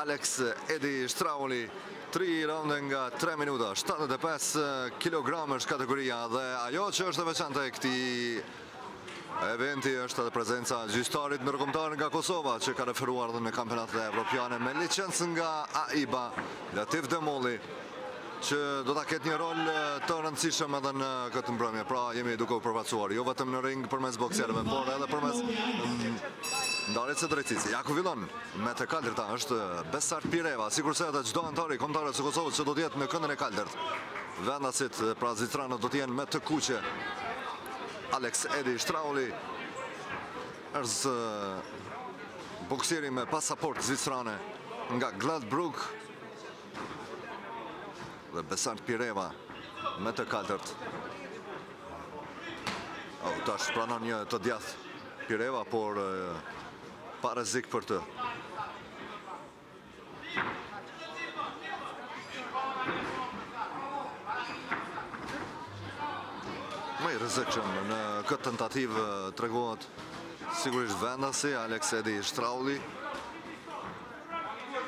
Alex Edi Shtrauli, tri ronde nga tre minuta, 75 kilograme është kategoria dhe ajo që është e veçantë e këtij eventi është edhe prezenca gjyqtarit ndërkombëtar nga Kosova që ka referuar edhe në kampionatet evropiane me licencë nga AIBA, Latif Demolli, që do të ketë një rol të rëndësishëm edhe në këtë mbrëmje. Pra, jemi duke u përfaqësuar, jo vetëm në ring përmes boksierëve, por edhe përmes ndarësit të drejtësisë. Ja ku fillon! Me të kaltërta është Besart Pireva, sikurse edhe çdo anëtar i kombëtares së Kosovës që do të jetë në këndin e kaltërt. Vendasit pra zviceranët do të jenë me të kuqe. Alex Edi Shtrauli është boksieri me pasaportë zvicerane nga Glattbrugg dhe Besart Pireva me të kaltërt. Au, tash pranon një të djathtë Pireva, por... Pa rrezik për të. Më i rrezikshëm në këtë tentativë tregohet sigurisht vendasi Alex Edi Shtrauli.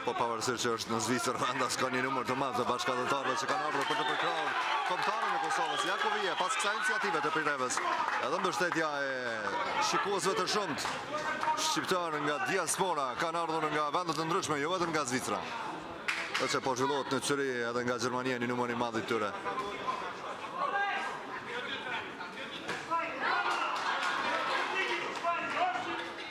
Po pavarësisht që është në Zvicër, vendas, ka një numër të madh të bashkatdhetarëve që kanë ardhur për të përkrahur kombëtaren e Kosovës, ja ku vjen, pas kësaj iniciative të Pirevës. Edhe mbështetja e shikuesve të shumtë shqiptarë nga diaspora kanë ardhur nga vende të ndryshme, jo vetëm nga Zvicra. Meçi po zhvillohet në Cyrih edhe nga Gjermania një numër i madh i tyre.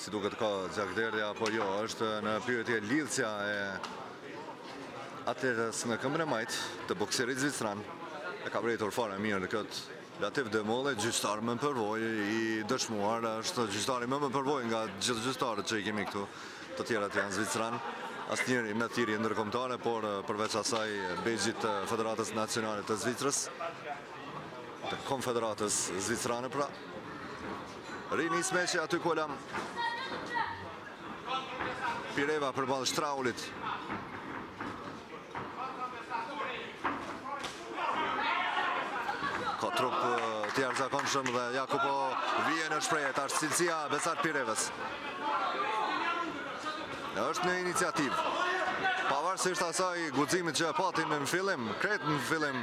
Si duket ka gjakderdhja apo jo, është në pyetje lidhësja e atletës në këmbën e majtë të boksierit zviceran. E ka vërejtur fare mirë këtë Latif Demolli, gjyqtar me përvojë, i dëshmuar, është gjyqtari më me përvojë nga gjithë gjyqtarët që i kemi këtu të tjerët janë zviceranë. Asnjëri me thirrje ndërkombëtare, por përveç asaj bexhit të Federatës Nacionale të Zvicrës. të konfederatës zvicerane pra rinis meçi aty ku e lamë Pireva përballë Shtraulit ka trup tjerë zakon shumë dhe ja ku po vjen në shprehje tash cilësia e Besart Pirevës është në iniciativë pavarësisht asaj guximit që e pati në fillim krejt në fillim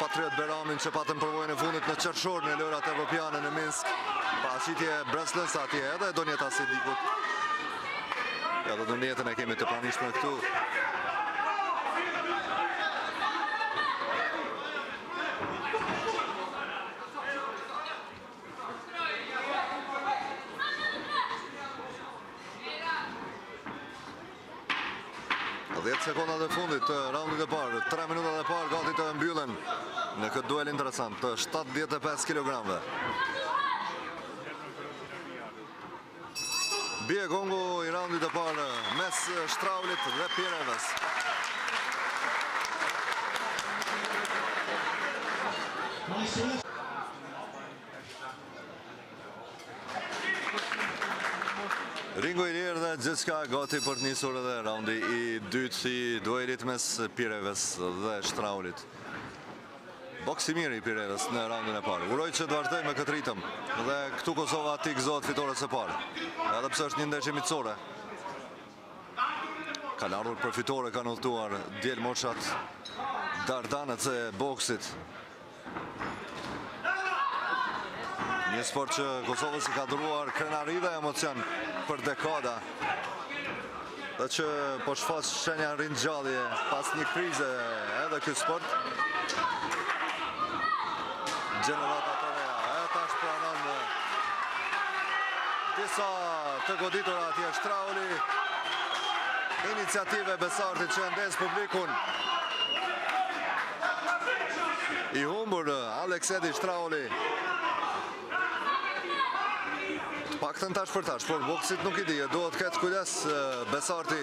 Patriot Beramin që patën përvojën e fundit në qershor në lojërat evropiane në Minsk pak atje Breslën sa atje edhe e njëjta si dikut ja të njëjtën e kemi të pranishme këtu 10 sekondat e fundit të raundit të parë, 3 minutat e parë gati të mbyllen në këtë duel interesant të 75 kg. Bie gongu i raundit të parë mes Shtraulit dhe Pirevës. Majsëllet. Ringu i lirë dhe gjithçka gati për të nisur edhe raundi i dytë i duelit mes Pirevës dhe Shtraulit. Boks i mirë i Pirevës në raundin e parë. Uroj që të vazhdojë me këtë ritëm dhe këtu Kosova t'i gëzohet fitores së parë. Edhe pse është një ndeshje miqësore. Kanë ardhur për fitore, kanë udhëtuar djelmoshat dardanë të boksit. Një sport që Kosovës i ka dhuruar krenari dhe emocion për dekada dhe që po shfaq shenja ringjalljeje pas një krize edhe ky sport Gjenerata të reja e tash pranon disa të goditura atje Shtrauli iniciativë e Besartit që ndez publikun I humbur Aleks edhe Shtrauli. Të paktën tash për tash, por boksit nuk i dihet, duhet të ketë kujdes Besarti.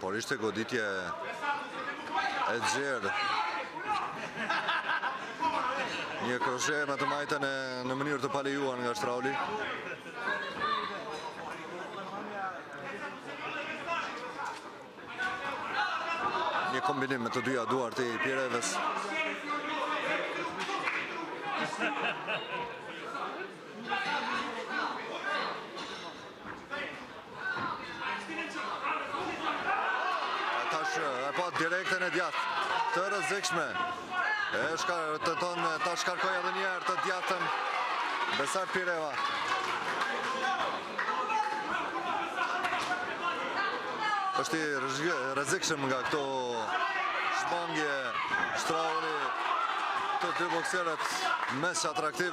Por ishte goditje e gjerë. Një kroshe me të majtën në mënyrë të palejuar nga Shtrauli. Një kombinim me të dyja duart i Pirevës. Tash e pa direktin e djathë, të rrezikshme. E shkarkon, tenton, ta shkarkojë edhe një herë të djathën, Besart Pireva. është i rrezikshëm nga këto shmangje Shtrauli të dy bokserët meç atraktiv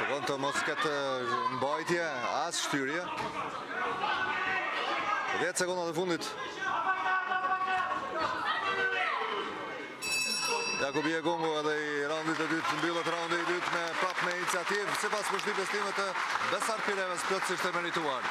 Shikon të mos ketë mbajtje, as shtyrje. 10 sekundat e fundit. Ja ku bie gongu edhe i raundit të dytë, mbyllet raundi i dytë me prapë me iniciativë, sipas përshtypjes time të Besart Pirevës plotësisht e merituar.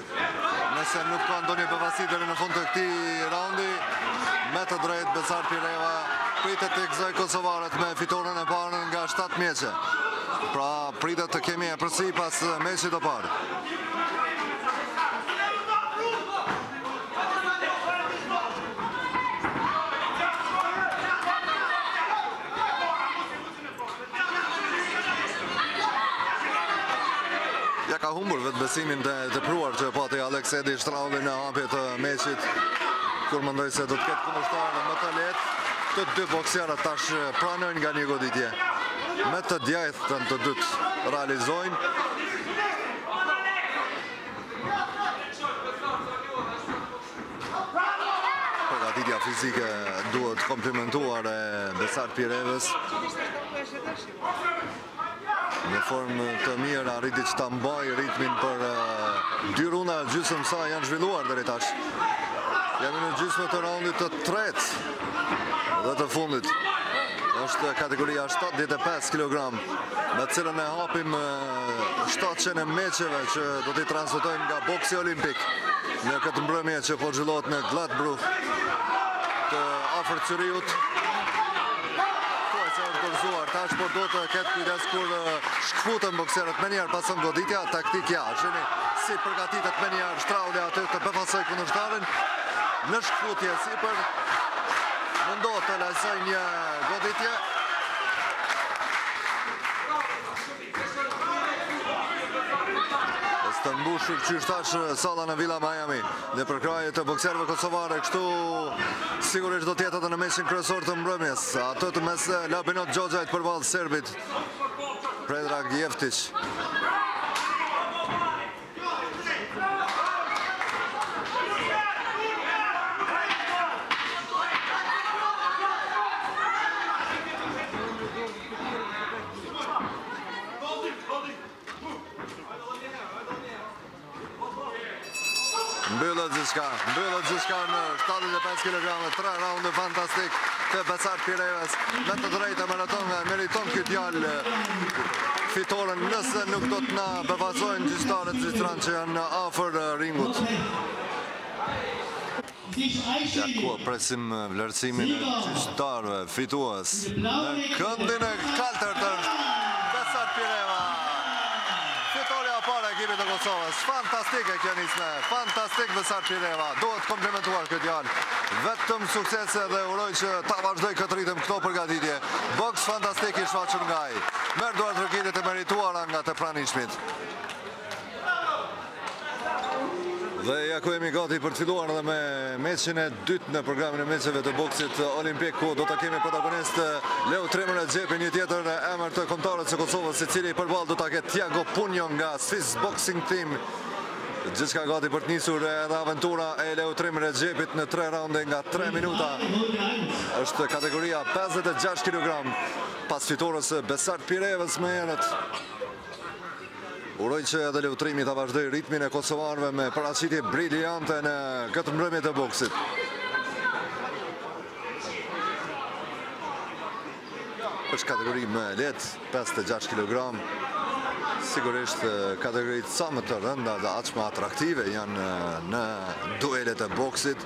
Nëse nuk ka ndonjë befasi deri në fund të këtij raundi, me të drejtë Besart Pireva pritet të gëzojë kosovarët me fitoren e parë nga 7 meçe. Pra pritet të kemi epërsi pas meçit të parë. Ia ka humbur vetëbesimin e tepruar që e pati Aleks Edi Shtrauli në hapje të meçit, kur mendoi se do të ketë kundërshtarin më të lehtë, të dy boksierët tash pranojnë nga një goditje. Me të djathtën të dytë realizojnë. Përgatitja fizike duhet komplimentuar e Besart Pirevës. Në formë të mirë arriti që ta mbajë ritmin për dy runde e gjysmë sa janë zhvilluar deri tash. Jemi në gjysmë të raundit të tretë dhe të fundit. është kategoria 75 kg me cilën e hapim shtatëshen e meçeve që do t'i transmitojmë nga boksi olimpik. Në këtë mbrëmje që po zhvillohet në Glatbrug afër Cyrihut. Thuajse është dorëzuar tash, por do të ketë kujdes kur shkëputen bokserët menjëherë pason goditja, taktikë, shiheni si përgatitet menjëherë, Shtrauli aty të befasojë kundërshtarin, në shkëputje sipër mundohet të plasojë një goditje. është mbushur qysh tash salla në Villa Miami dhe përkrahje të bokserëve kosovarë kështu sigurisht do të jetë ajo në meçin kryesor të mbrëmjes atë mes Labinot Xhoxhajt përballë serbit Predrag Jevtiq Mbyllet gjithçka, mbyllet gjithçka në 75 kg, 3 raunde fantastike të Besart Pirevës, me të drejtë e meriton, e meriton ky djalë fitoren nëse nuk do të na... Befasojnë gjyqtarët zviceranë që janë afër ringut. Ja ku presim vlerësimin e gjyqtarëve fitues në këndin e kaltër të Besart Pireva. Fitorja e parë e ekipit të Kosovës. Fantastike kjo nismë. Fantastik Besart Pireva. Duhet komplimentuar këtë djalë. Vetëm suksese dhe uroj që ta vazhdojë këtë ritëm këto përgatitje. Boks fantastik i shfaqur nga ai. Merr duartrokitjet e Merituara nga të pranishmit. Dhe ja ku jemi gati për të filluar dhe me meçin e dytë në programin e meçeve të boksit olimpik, ku do të kemi protagonist Leutrim Rexhepin, një tjetër emër të kombëtares së Kosovës, i cili përballë do të ketë Tiago Punjo nga Swiss Boxing Team. Gjithçka gati për të nisur edhe aventura e Leutrim Rexhepit në tre raunde nga tre minuta. është kategoria 56 kg. Pas fitores së Besart Pirevës më herët, uroj që edhe Leutrimi ta vazhdojë ritmin e kosovarëve me paraqitje briljante në këtë mbrëmje të boksit. është kategori më e lehtë, 56 kg. Sigurisht kategoritë sa më të rënda edhe aq më atraktive janë në duelet e boksit.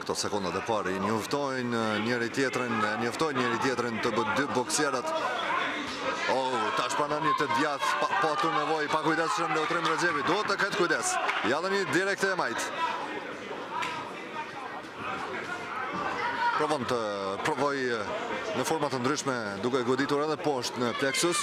Këto sekondat e parë e njoftojnë njëri tjetrin, e njoftojnë njëri tjetrin të dy boksierët. Oh, tash pamë një të djathtë, pa patur nevojë, i pakujdesshëm Leutrim Rexhepi, duhet të ketë kujdes. Ja dhe një direkt e majtë. Provon të provojë në format të ndryshme duke goditur edhe poshtë në pleksus.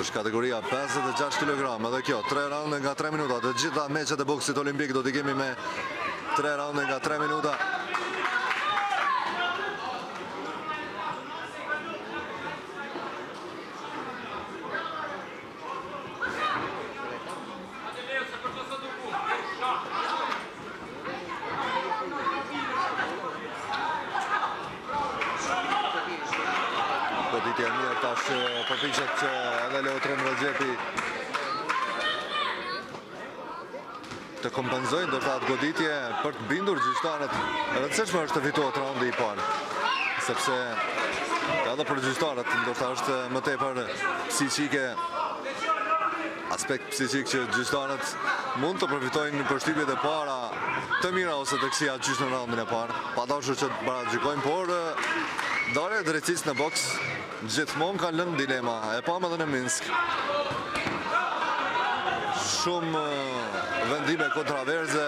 Është kategoria 56 kilogram, edhe kjo, tre raunde nga tre minuta, të gjitha meçet e boksit olimpik do t'i kemi me tre raunde nga tre minuta. Goditje e mirë tash përpiqet që edhe Leutrim Rexhepi të kompenzojë dhe atë goditje për të bindur gjyqtarët, e rëndësishme është të fitohet raundi i parë sepse edhe për gjyqtarët ndoshta është më tepër psikike Aspekt psikik që gjyqtarët mund të përfitojnë në përshtypjet e para të mira ose të kësia gjyqë në raundin e parë. Pa dashur që të paragjykojmë, por ndarja e drejtësisë në boks gjithmonë ka lënë dilema. E pamë dhe në Minsk. Shumë vendime kontroverse,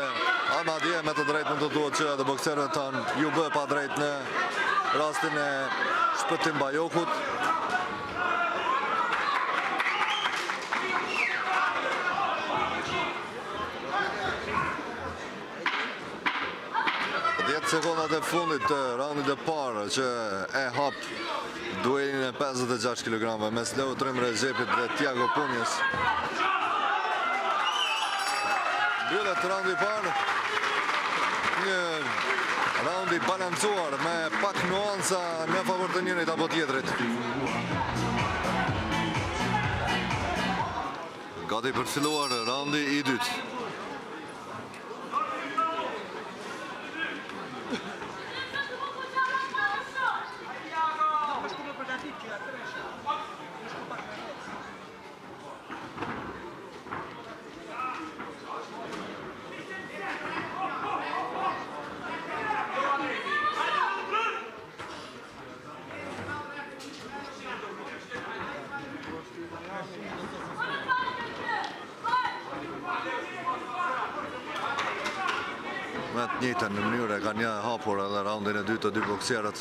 madje me të drejtë mund të thuhet që edhe boksierëve tanë iu bë padrejtësi në rastin e Shpëtim Bajokut. Dhjetë sekundat e fundit të raundit të parë që e hap duelin e 56 kg mes Leotrim Rexhepit dhe Tiago Punjës. Mbyllet raundi i parë. Një raund i balancuar me pak nuanca Në favor të njërit apo tjetrit. Gati për të filluar raundi i dytë. njëjtën mënyrë e kanë hapur edhe raundin e dytë të dy boksierët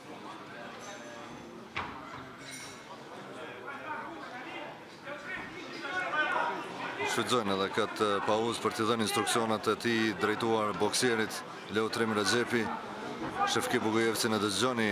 shfrytëzojnë edhe këtë eh, pauzë për t'i dhënë instruksionet e tij drejtuar boksierit Leotrim Rexhepi. Shefki Bogujevci. Dëgjoni.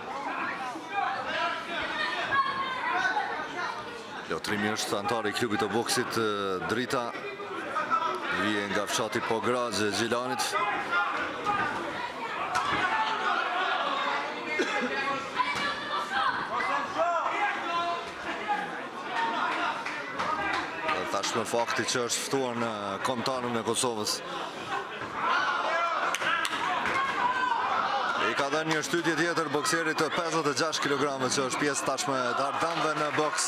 Leotrimi është anëtar i klubit të boksit Drita. Vjen nga fshati Pogragjë e Gjilanit. Tashmë fakti që është ftuar në kombëtaren e Kosovës. I ka dhënë një shtytje tjetër boksierit të 56 kg që është pjesë tashmë e dardanëve në boks.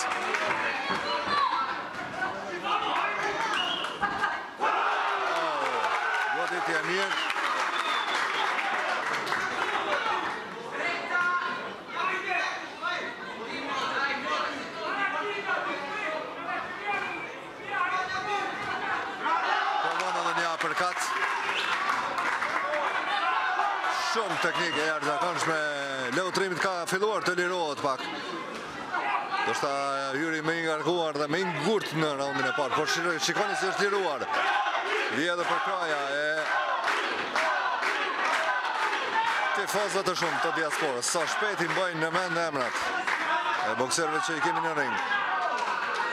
Goditje e mirë. Provon edhe një aperkat. Shumë teknikë e jashtëzakonshme. Leotrimi ka filluar të lirohet pak. Ndoshta hyri më i ngarkuar dhe më i ngurtë në raundin e parë. Por shikoni si është liruar. Vjen dhe përkrahja e... Tifozëve të shumtë të diasporës. Sa shpejt i mbajnë në mend emrat. E bokserëve që i kemi në ring.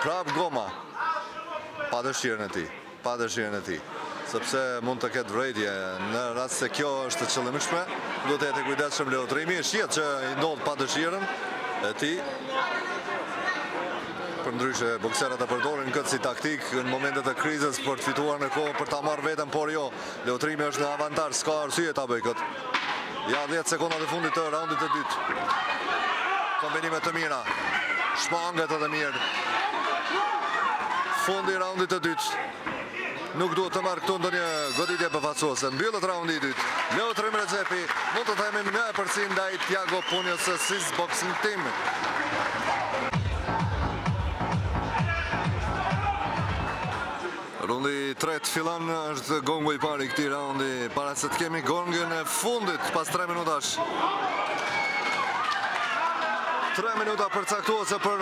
Prapë goma. Pa dëshirën e tij. Pa dëshirën e tij. Sepse mund të ketë vërejtje në rast se kjo është e qëllimshme, duhet të jetë i kujdesshëm Leotrimi, shihet që i ndodh pa dëshirën e tij. Përndryshe, bokserat e përdorin këtë si taktikë në momentet e krizës për të fituar në kohë, për ta marrë veten, por jo Leotrimi është në avantazh, s'ka arsye ta bëjë këtë. Ja 10 sekondat e fundit të raundit të dytë. Kombinime të mira. Shmanget edhe mirë. Fundi i raundit të dytë. Nuk duhet të marrë këtu ndonjë goditje befasuese. Mbyllet raundi i dytë. Leotrim Rexhepi, mund të themi në epërsi ndaj Tiago Punjos së Swiss Boxing Team. Raundi i tretë fillon, është gongu i parë i këtij raundi, para se të kemi gongën e fundit pas 3 minutash. 3 minuta përcaktuese për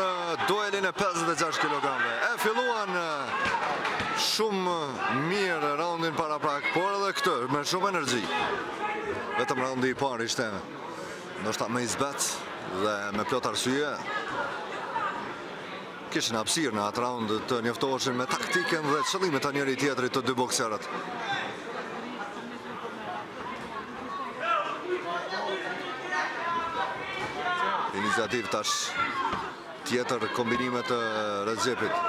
duelin e 56 kg. E filluan shumë mirë raundin paraprak, por edhe këtë me shumë energji. Vetëm raundi i parë ishte ndoshta më i zbehtë dhe me plot arsye. Kishin hapësirë në atë raund të njoftoheshin me taktikën dhe qëllimet e njëri-tjetrit të dy bokserët. Iniciativë tash tjetër kombinime të Rexhepit.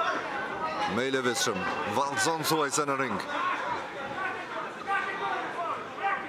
Më i lëvizshëm, vallëzon thuajse në ring.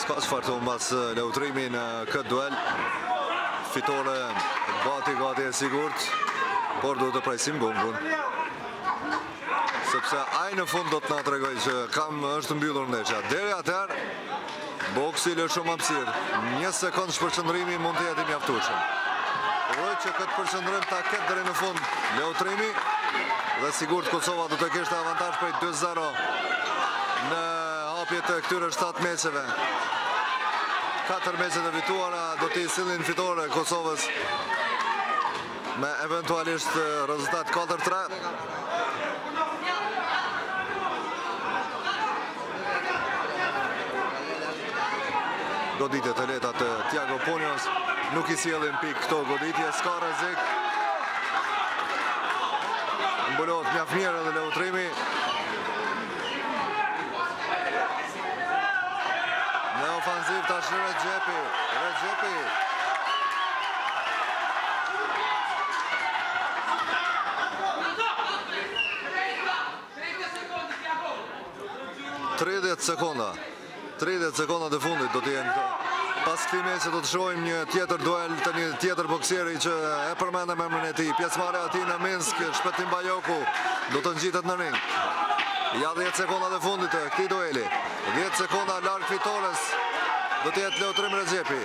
S'ka çfarë të humbasë Leotrimi në këtë duel Fitore gati gati e sigurt Por duhet të presim gongun sepse ai në fund do të na tregojë që kah është mbyllur ndeshja. Deri atëherë boksi lë shumë hapësirë. Një sekondë shpërqendrimi mund të jetë i mjaftueshëm. Uroj që këtë përqendrim ta ketë deri në fund Leotrimi dhe sigurt Kosova do të kishte avantazh prej 2-0 në hapje të këtyre 7 meçeve. 4 meçe të fituara do t'i sillnin fitore Kosovës me eventualisht rezultat 4-3. Goditje të lehta të Tiago Punjos, nuk i sjellin pikë këto goditje, s'ka rrezik. Mbulohet mjaft mirë dhe Leutrimi. Në ofanzivë tash Rexhepi, Rexhepi. Tridhjetë sekonda, tridhjetë sekondat e fundit do t'jenë të... Pas këtij meçi do të shohim një tjetër duel të një tjetër boksieri që e përmendëm emrin e tij. Pjesëmarrjen e tij në Minsk, Shpetim Bajoku, Do të ngjitet në ring. Ja 10 sekondat e fundit të këtij dueli. 10 sekonda larg fitores. Do të jetë Leutrim Rexhepi.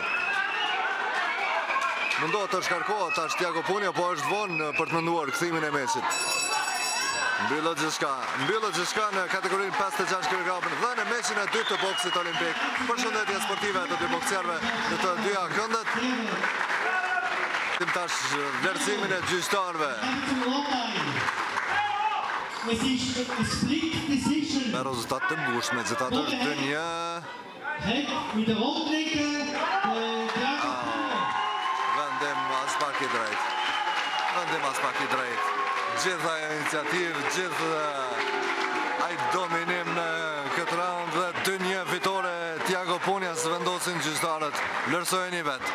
Mundohet të shkarkohet tash Tiago Punja, po është vonë për të menduar kthimin e meçit. Mbyllet gjithçka, mbyllet gjithçka në kategorinë 56 kg dhe në meçin e dytë të boksit olimpik. Përshëndetje sportive të dy boksierëve në të dyja këndet. Presim tash vlerësimin e gjyqtarëve. Me rezultat të ngushtë megjithatë është dhënë Vendim aspak i drejtë Vendim aspak i drejtë Gjithë ajo iniciativë Gjithë ai dominim në këtë raund Dhe t'i japin fitore Tiago Punjas vendosin gjyqtarët Vlerësojeni vetë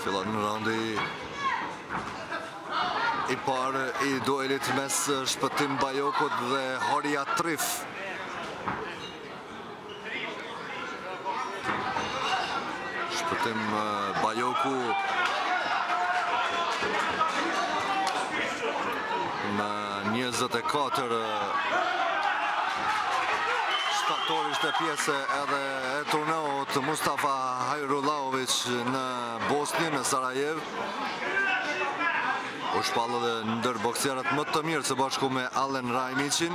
Fillon raundi i parë i duelit mes Shpëtim Bajokut dhe Horia Trif. Shpëtim Bajoku Në 24 Shtator ishte pjesë edhe e turneut Mustafa Hajrullahoviq në Bosnje në Sarajevë U shpall edhe ndër boksierët më të mirë së bashku me Alen Rajniqin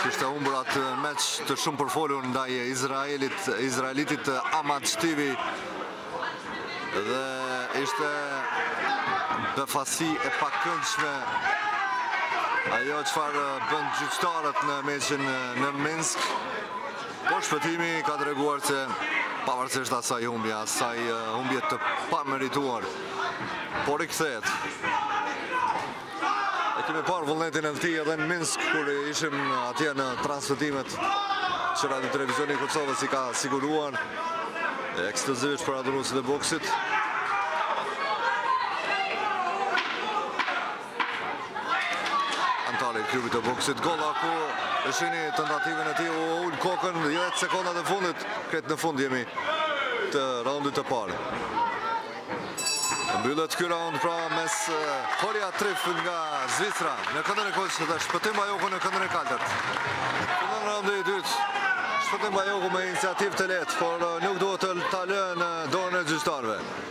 Kishte humbur atë meç të shumëpërfolur ndaj Izraelit, Izraelitit Ahmad Shtivi dhe ishte befasi e pakëndshme ajo çfarë bënë gjyqtarët në meçin në Minsk. Por Shpëtimi ka treguar që pavarësisht asaj humbje, asaj humbje të pamerituar, po rikthehet. E kemi parë vullnetin e tij edhe në Minsk kur ishim atje në transmetimet që Radio Televizioni i Kosovës i ka siguruar ekskluzivisht për adhuruesit e boksit. Anëtar i klubit të boksit Gollaku, e shihni tentativën e tij, ul kokën, dhjetë sekondat e fundit, krejt në fund jemi të raundit të parë. Mbyllet ky raund pra mes Horja Trif nga Zvicra në këndin e kuq dhe Shpëtim Bajoku në këndin e kaltër. Këndër në raundin e dytë, Shpëtim Bajoku me iniciativë të lehtë, por nuk duhet t'ia lërë në dorën e gjyqtarëve.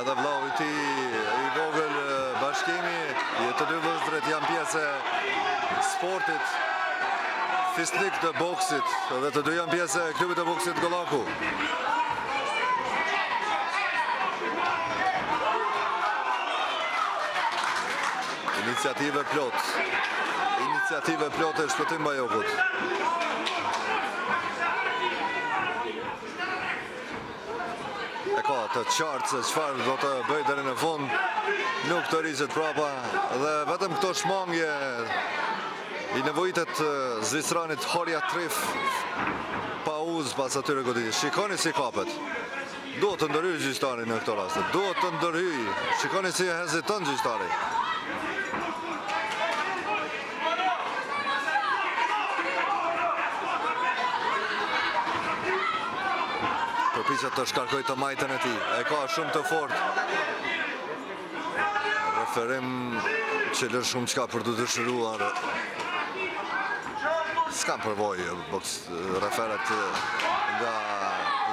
Edhe vëllai i tij i vogël Bashkimi, të dy vëllezërit janë pjesë e sportit fisnik të boksit, dhe të dy janë pjesë e klubit të boksit Gollaku. Iniciativë e plotë. Iniciativë e plotë e Shpëtim Bajokut. E ka të qartë se çfarë do të bëjë deri në fund. Nuk tërhiqet prapa dhe vetëm këto shmangje i nevojitet zviceranit Horja Trif pauzë pas atyre goditjeve. Shikoni si kapet. Duhet të ndërhyjë gjyqtari në këto raste. Duhet të ndërhyjë. Shikoni si heziton gjyqtari. Përpiqet të shkarkojë të majtën e tij. E ka shumë të fortë. Referim që lë shumë çka për të dëshiruar. S'ka përvojë boksi referi nga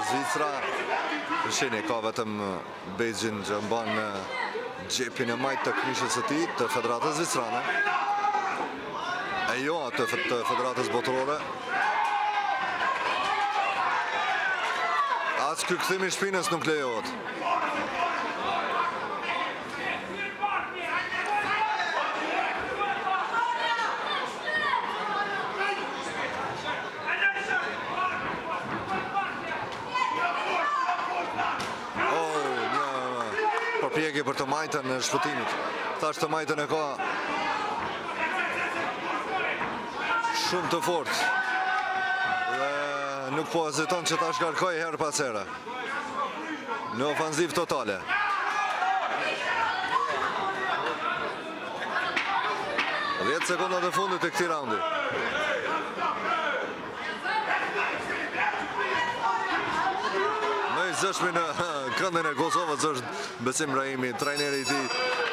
Zvicra. Shihni, ka vetëm bexhin që mban në xhepin e majtë të këmishës së tij të Federatës Zvicerane. E jo atë të Federatës Botërore. As ky kthim i shpinës nuk lejohet. përpjekje për të majtën e Shpëtimit. Thashë të majtën e ka shumë të fortë. Dhe nuk po heziton që ta shkarkojë herë pas here. Në ofensivë totale. Dhjetë sekondat e fundit e këtij raundi. Në i zëshmi në këndin e Kosovës është Besim Raimi, trajneri i tij,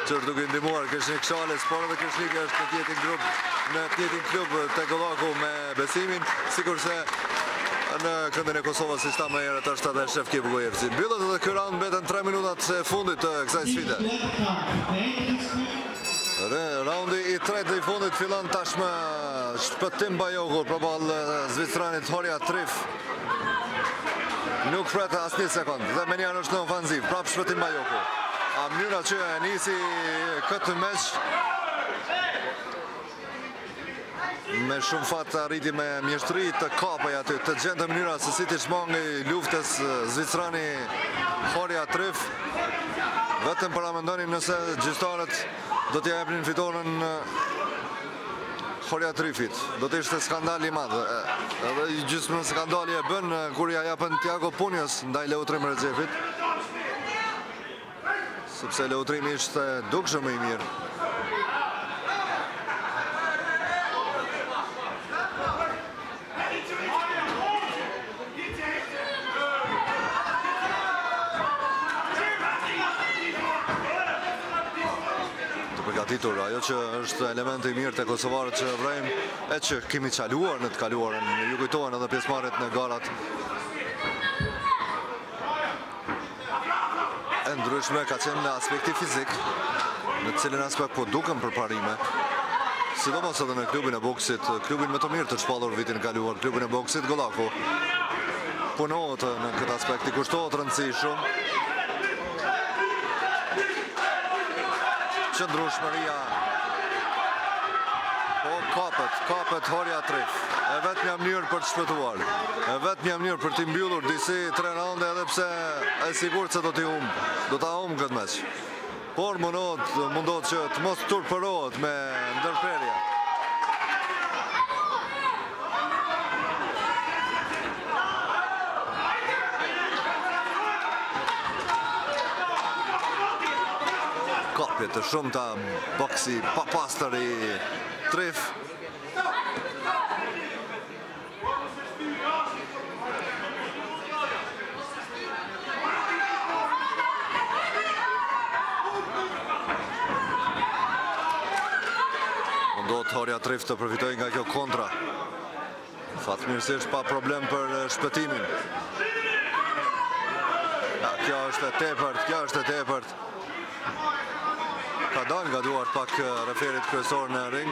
që është duke ndihmuar Kreshnik Shalës, por edhe Kreshniku është në tjetrin grup, në tjetrin klub te Gollaku me Besimin, sikurse në këndin e Kosovës si shta më herët është edhe Shefki Bogujevci. Mbyllet edhe ky raund mbeten 3 minutat e fundit të kësaj sfide. Raundi i tretë dhe i fundit fillon tashmë Shpëtim Bajoku përballë zviceranit Horja Trif. Nuk pret asnjë sekondë dhe menjëherë është në ofensivë, prapë Shpëtim Bajoku. A mënyra që e nisi këtë meç, me shumë fat arriti me mjeshtëri të kapej aty, të gjente mënyra se si t'i shmangej luftës zvicerani Horja Trif, vetëm paramendoni nëse gjyqtarët do t'ia jepnin fitoren Horja Trifit. Do të ishte skandal i madh. Edhe gjysmë skandali e bënë kur ia dhanë Tiago Punjës ndaj Leutrim Rexhepit. Sepse Leutrimi ishte dukshëm më i mirë. përgatitur, ajo që është element i mirë te kosovarët që vërejmë, e që kemi çaluar në të kaluarën, ju kujtohen edhe pjesëmarrjet në garat. e ndryshme ka qenë aspekti fizik, në të cilin aspekt po duken përparime. Sidomos edhe në klubin e boksit, klubin më të mirë të shpallur vitin e kaluar, klubin e boksit Gollaku. Punohet në këtë aspekt, i kushtohet rëndësi shumë. Qëndrueshmëria po kapet, kapet Horja Trif. E vetmja mënyrë për të shpëtuar. E vetmja mënyrë për t'i mbyllur disi tre raunde edhe pse e sigurt se do t'i humbë, do ta humbë këtë meç. Por mundohet, mundohet që të mos turpërohet me ndërprerje. Kapje të shumta, boks i papastër i Trif. Mundohet Horja Trif të përfitojë nga kjo kontra. Fatmirësisht pa problem për Shpëtimin. Kjo është e tepërt, kjo është e tepërt. Ka dalë nga duart pak referit kryesor në ring.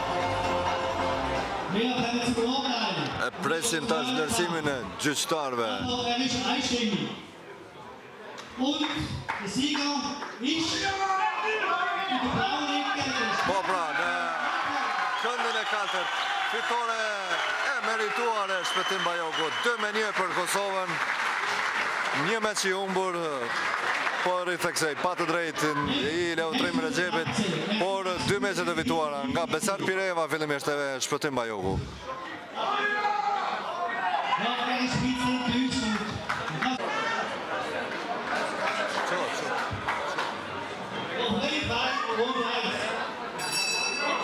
E presim tash vlerësimin e gjyqtarëve. Po pra, në këndin e kaltër, fitore e merituar e Shpëtim Bajoku, 2 me 1 për Kosovën, një meç i humbur, po e ritheksoj, pa të drejtë. i Leutrim Rexhepit, por dy meçe të fituara nga Besar Pireva fillimisht e Shpëtim Bajoku.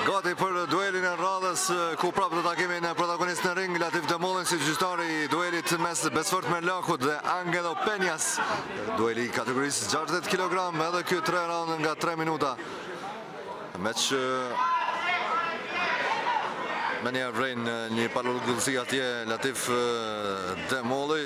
Gati për duelin e radhës ku prapë do ta kemi një protagonist në ring, Latif Demollin si gjyqtar i duelit mes Besfort Merlakut dhe Angelo Penjas. Dueli i kategorisë 60 kg edhe ky 3 raund nga 3 minuta. Menjëherë e vëren një parregullsi atje Latif Demoli.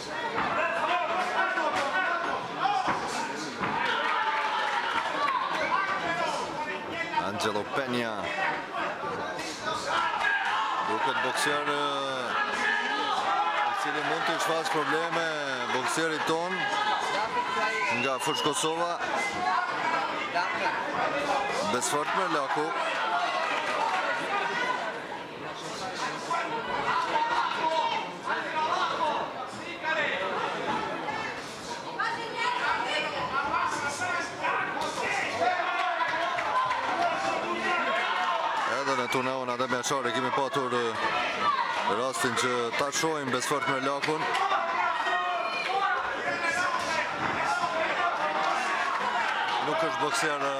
Angelo Penja duket boksier i cili mund të shfaqë probleme boksierit tonë nga Fushë Kosova Besfort Merlaku Edhe në turneun Adem Jashari kemi patur rastin që ta shohim Besfort Merlakun. Nuk është boksjerë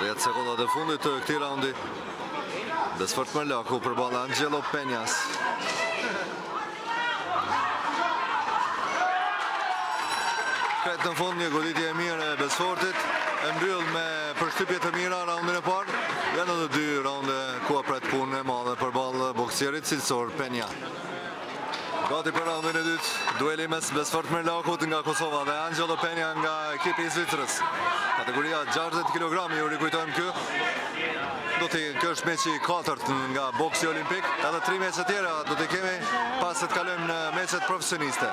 Dhjetë sekondat e fundit të këtij raundi Besfort Merlaku përballë Angelo Penjas Krejt në fund një goditje e mirë e Besfortit E mbyll me përshtypje të mira raundin e parë Janë edhe dy raunde ku e pret punë e madhe përballë boksierit cilësor Penja Gati për raundin e dytë, dueli mes Besfort Merlakut nga Kosova dhe Angelo Penja nga ekipi i Zvicrës. Kategoria 60 kg, ju rikujtojmë kjo. Do t'i ky është meçi i 4 nga boksi olimpik, edhe 3 meçe tjera do t'i kemi para se t'kalojmë në meçet profesioniste.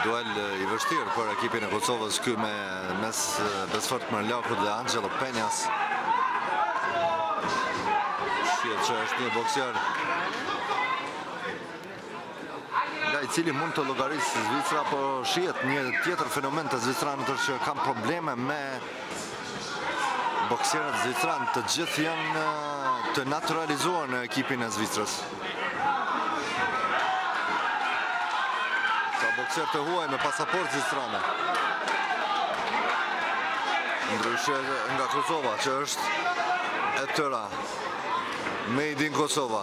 Duel i vështirë për ekipin e Kosovës ky meç mes Besfort Merlakut dhe Angelo Penjas. Shihet që është një boksier nga i cili mund të llogarisë Zvicra, po shihet një tjetër fenomen te zviceranët është që kanë probleme me Boksierët zviceranë të gjithë janë të naturalizuar në ekipin e Zvicrës. Ka boksierë të huaj me pasaportë zvicerane. Ndryshe nga Kosova, që është e tëra. Made in Kosova.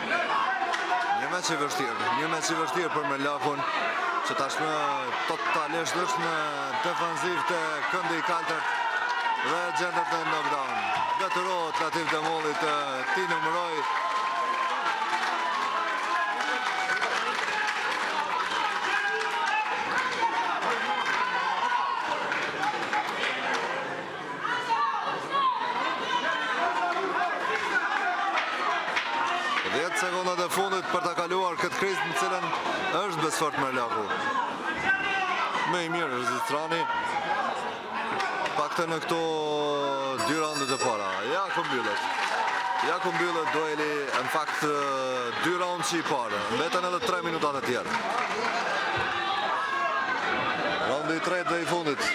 Një meç i vështirë, një meç i vështirë për Merlakun, që tashmë totalisht është në defanzivë te këndi i kaltër dhe gjendet në knockdown. Detyrohet Latif Demolli t'i numërojë Dhjetë sekondat e fundit për të kaluar këtë krizë në të cilën është Besfort Merlaku. Më i mirë zvicerani. Paktën në këto dy raundet e para. Ja ku mbyllet. Ja ku mbyllet dueli në fakt dy raundet e para. Mbeten edhe tre minutat e tjera. Raundi i tretë dhe i fundit.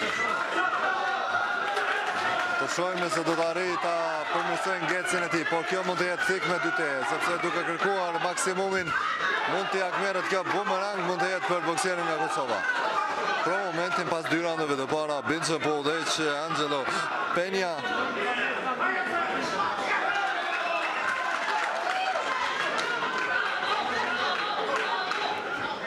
Të shohim nëse do të arrijë ta përmirësojë meçin e tij, por kjo mund të jetë thikë me dy tehe, sepse duke kërkuar maksimumin, mund të jakmerët kjo bumerang mund të jetë për boksierin nga Kosova. Për momentin pas dy raundeve të para, bindshëm po udhëheq Angelo Penja.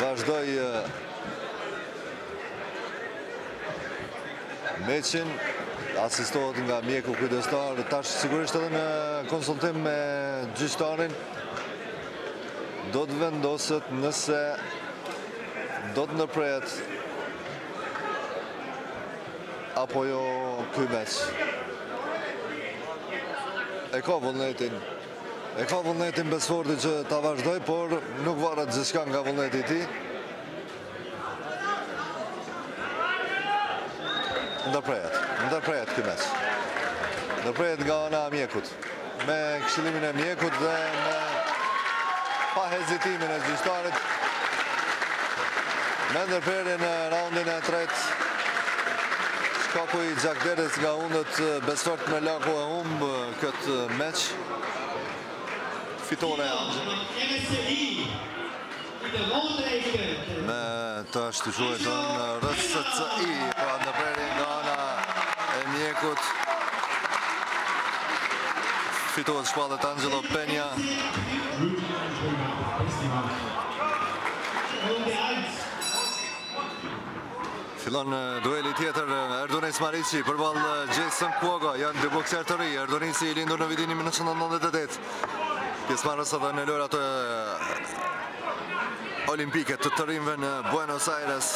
Vazhdojë meçin, asistohet nga mjeku kujdestar, tash sigurisht edhe në konsultim me gjyqtarin, do të vendoset nëse do të ndërprehet apo jo ky meç. E ka vullnetin. E ka vullnetin Besforti që ta vazhdojë, por nuk varet gjithçka nga vullneti i tij. Ndërprehet, ndërprehet ky meç. Ndërprehet nga ana e mjekut. Me këshillimin e mjekut dhe me pa hezitimin e gjyqtarit. Me ndërprerje në raundin e tretë. Shkaku i gjakderdhjes nga hundët Besfort Melaku e humb. këtë meç fitore me të ashtuquajturën RSC i pra ndërprerje nga ana e mjekut fitues shpallet Angelo Penja Angelo Penja Fillon dueli tjetër, Erdonis Marici përballë Jason Kuoga, janë dy bokserë të ri, Erdonisi i lindur në vitin 1998. Pjesëmarrës edhe në lojërat olimpike të të rinjve në Buenos Aires.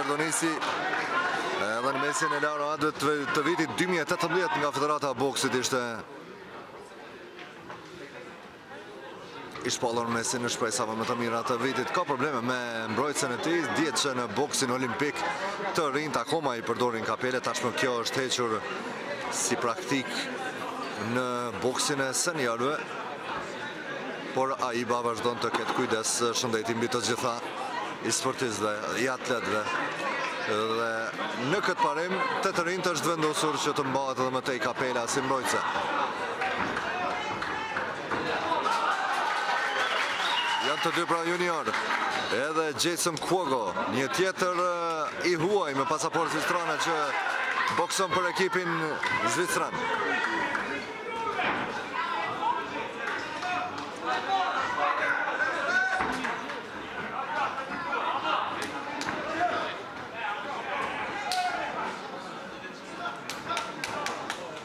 Erdonisi edhe në mesin e laureatëve të vitit 2018 nga Federata e Boksit ishte I shpallur mesin e shpresave më të mira të vitit, ka probleme me mbrojtësen e tij, dihet që në boksin olimpik të rinjtë akoma i përdorin kapelen, tashmë kjo është hequr si praktikë në boksin e seniorëve. Por Aiba vazhdon të ketë kujdes shëndeti mbi të gjitha i sportistëve, i atletëve. Dhe në këtë parim te të rinjtë është vendosur që të mbahet edhe më tej kapela si mbrojtëse. Janë të dy pra junior Edhe Jason Kuogo Një tjetër i huaj me pasaportë zvicerane që bokson për ekipin zviceran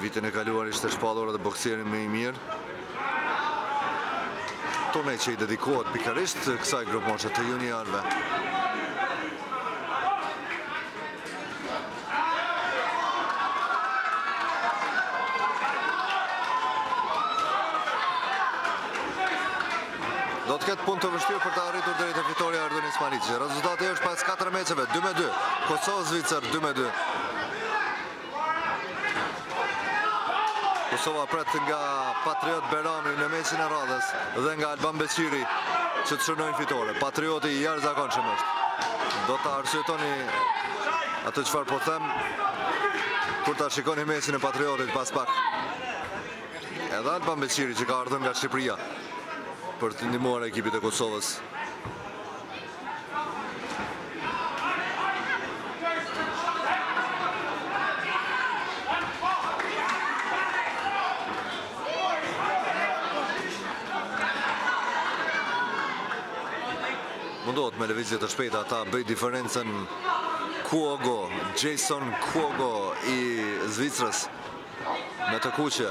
Vitin e kaluar ishte shpallur edhe boksieri më i mirë. Turnej që i dedikohet pikërisht kësaj grupmoshe të juniorëve. Do të ketë punë të vështirë për të arritur deri te fitorja Ardonis Maliqi. Rezultati është pas 4 meçeve 2-2. Kosovë Zvicër 2-2. Kosova pret nga Patriot Berami në meçin e radhës dhe nga Alban Beqiri që të shënojnë fitore. Patrioti i jashtëzakonshëm është. Do ta arsyetoni atë çfarë po them kur ta shikoni meçin e Patriotit pas pak. Edhe Alban Beqiri që ka ardhur nga Shqipëria për t'i ndihmuar ekipit të Kosovës. mundohet me lëvizje të shpejta ta bëjë diferencën Kuogo, Jason Kuogo i Zvicrës me të kuqe.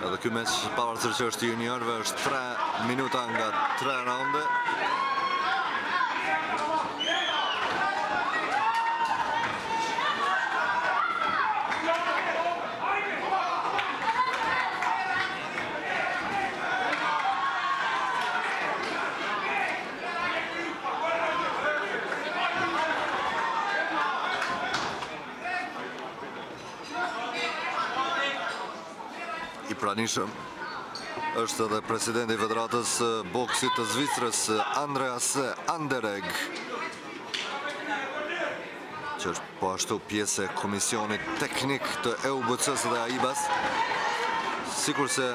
Edhe ky meç pavarësisht që është i juniorëve është 3 minuta nga 3 raunde. I pranishëm është edhe presidenti i Federatës së Boksit të Zvicrës, Andreas Andereg, që është po ashtu pjesë e komisionit teknik të EUBC-së dhe AIBA-s, sikurse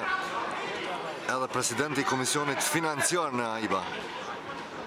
edhe presidenti i komisionit financiar në AIBA.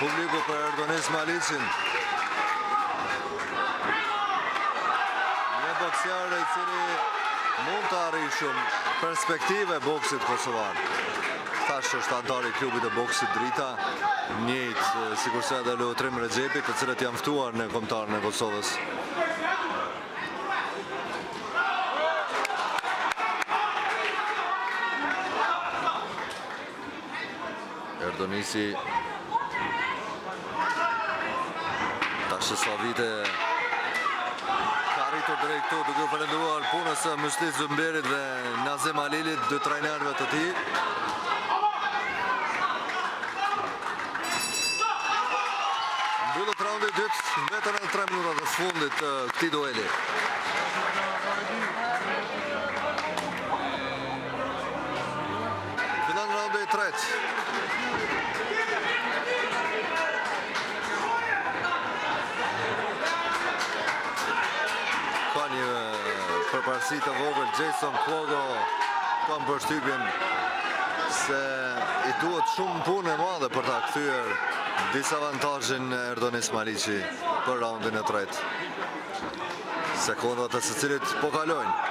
Publiku për Erdonis Maliqin. Një boksier i cili mund të arrijë shumë, perspektivë e boksit kosovar. Tash është anëtar i klubit të boksit Drita, njëjtë sikurse edhe Leutrim Rexhepi, të cilët janë ftuar në kombëtaren e Kosovës. Erdonisi tash sa vite ka arritur deri këtu duke iu falënderuar punës së Mehdi Zymberit dhe Nazim Halilit dy trajnerve të tij Mbyllet raundi i dytë Vetëm edhe 3 minuta dhe fundi i këtij dueli Fillon raundi i tretë. Ka një përparësi të vogël Jason Kuogo kam përshtypjen se i duhet shumë punë e madhe për ta kthyer disavantazhin Erdonis Maliqi për raundin e tretë. Sekondat e të cilit po kalojnë.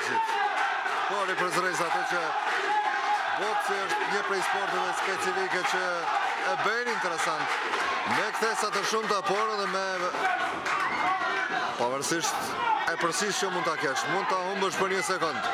Po, e rezervojnë atë që boksi është një prej sporteve specifike që e bëjnë interesant. Me këthesa të shumta po edhe dhe me... Pavarësisht epërsisë që mund të kesh, mund të humbësh për një sekundë.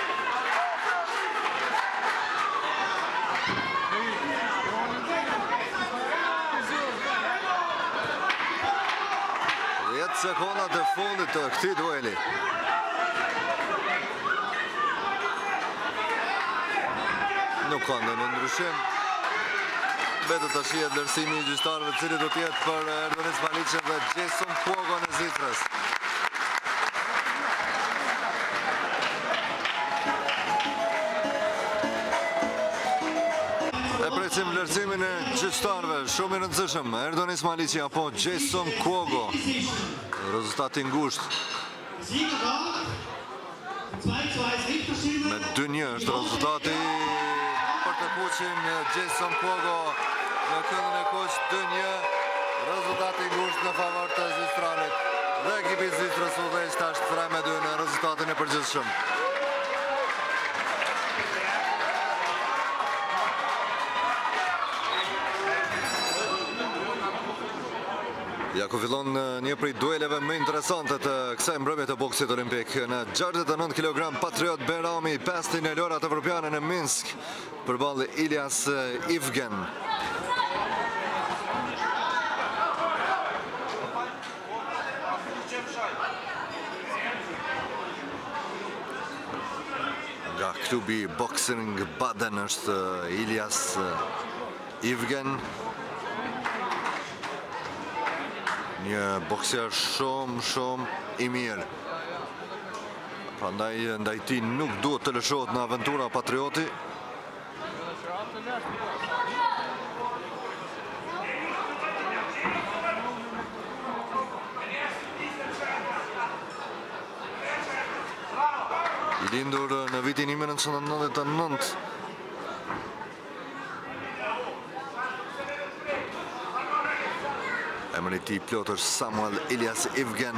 sekondat e fundit të këtij dueli. Nuk ka ndonjë ndryshim. Mbetet të shihet vlerësimi i gjyqtarëve cili do të jetë për Erdonis Maliqin dhe Jason Kuogo nga Zvicra. presim vlerësimin e gjyqtarëve, shumë i rëndësishëm, Erdonis Maliqi apo Jason Kuogo, rezultat i ngushtë. Me 2-1 është rezultati për të kuqin Jason Kogo në këndin e kuq 2-1 rezultati ngusht në favor të zviceranit dhe ekipi i Zvicrës udhëheq tash 3-2 në rezultatin e përgjithshëm. Ja ku fillon një prej dueleve më interesante të kësaj mbrëmje të boksit olimpik. Në 69 kg Patriot Berami, i pesti në Lojërat Evropiane në Minsk, përballë Ilias Ivgen. Nga klubi Boxing Baden është Ilias Ivgen. Ivgen Një boksier shumë shumë i mirë Prandaj, ndaj tij nuk duhet të lëshohet në aventura patrioti I lindur në vitin 1999 Emri i tij i plotë është Samuel Ilias Ivgen.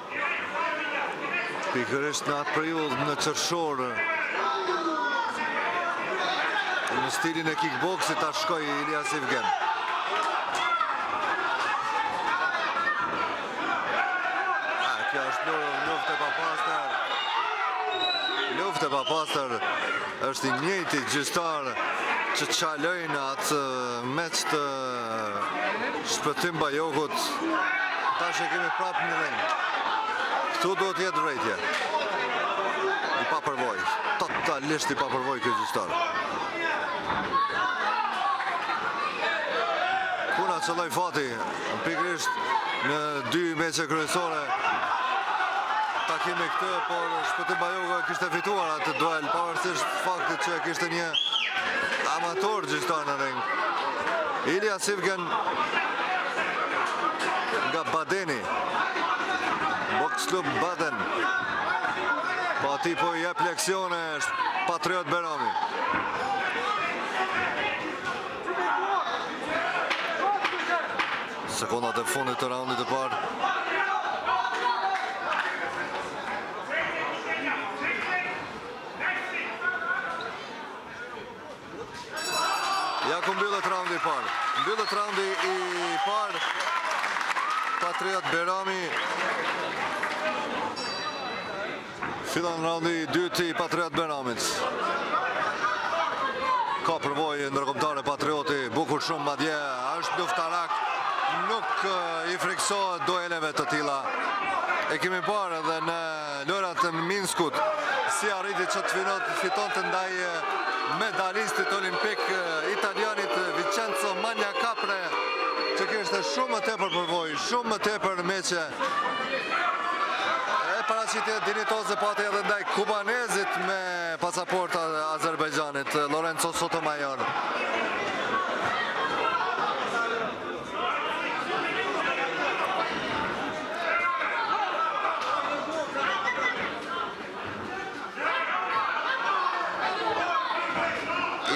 Pikërisht në atë periudhë në qershor në stilin e kickboxit tash ky Ilias Ivgen. A, kjo është një luftë e papastër. Luftë e papastër është i njëjti gjyqtar që çaloi në atë meç të Shpëtim Bajokut, tash e kemi prapë në ring. Këtu do të jetë rejtje. I papërvojë, totalisht i papërvojë ky gjyqtar. Puna qëlloi fati, pikërisht në dy meçe kryesore, ta kemi këtë, por Shpëtim Bajoku e kishte fituar atë duel, pavarësisht faktit që e kishte një amator gjyqtar në ring. Ilias Ivgen nga Badeni. Box Club Baden. Po atij po i jep leksione është Patriot Berami. Sekondat e fundit të raundit të parë. Ja ku mbyllet raundi i parë. Mbyllet raundi i parë. Patriot Behrami. Fillon raundi i dytë i Patriot Behramit. Ka përvojë ndërkombëtare Patrioti, bukur shumë madje, është luftarak, nuk i frikësohet dueleve të tilla. E kemi parë edhe në Lojërat e Minskut, si arriti që të fitonte ndaj medalistit olimpik italianit Vincenzo Mangiacapre, që kishte shumë më tepër përvojë, shumë më tepër meçe. E paraqitje dinjitoze pati edhe ndaj kubanezit me pasaportë të Azerbajxhanit, Lorenzo Sotomayor.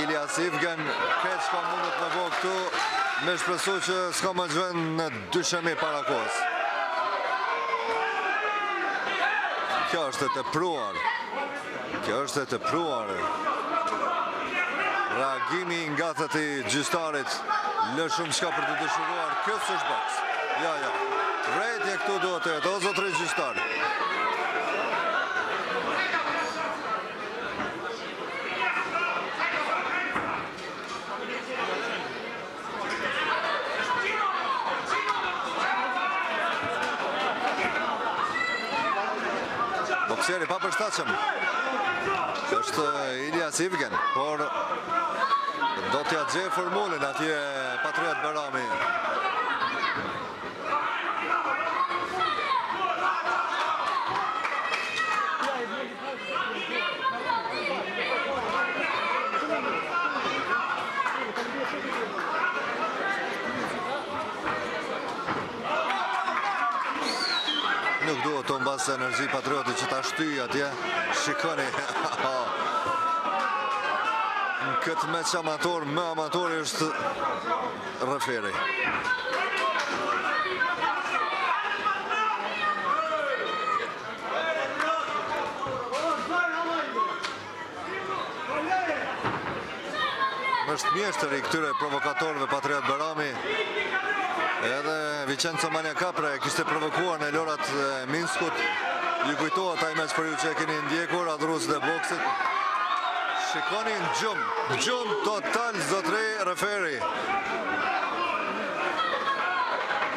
Ilja Sivgen, krejt çka mundet me bo këtu, me shpëtu që s'ka me u gjetë në dysheme para kohës. Kjo është e tepruar. Kjo është e tepruar. Reagimi i ngathët i gjyqtarit lë shumë çka për të dëshiruar. Kjo s'është boks. Jo, jo. Vërejtje këtu duhet të jetë, o zotëri gjyqtar. Boksier i papërshtatshëm është Ilja Sivgen, por do t'ia gjejë formulën atje Patriot Behrami. Nuk duhet të humbasë energji Patrioti që ta shtyjë atje, shikoni. Në këtë meç amator, më amator është referi. është mjeshtër i këtyre provokatorëve Patriot Behrami edhe Vincenzo Mangiacapre kishte provokuar në Lojërat e Minskut ju kujtohet ai meç për ju që e keni ndjekur adhurues të boksit shikoni në gjumë në gjumë total zotëri referi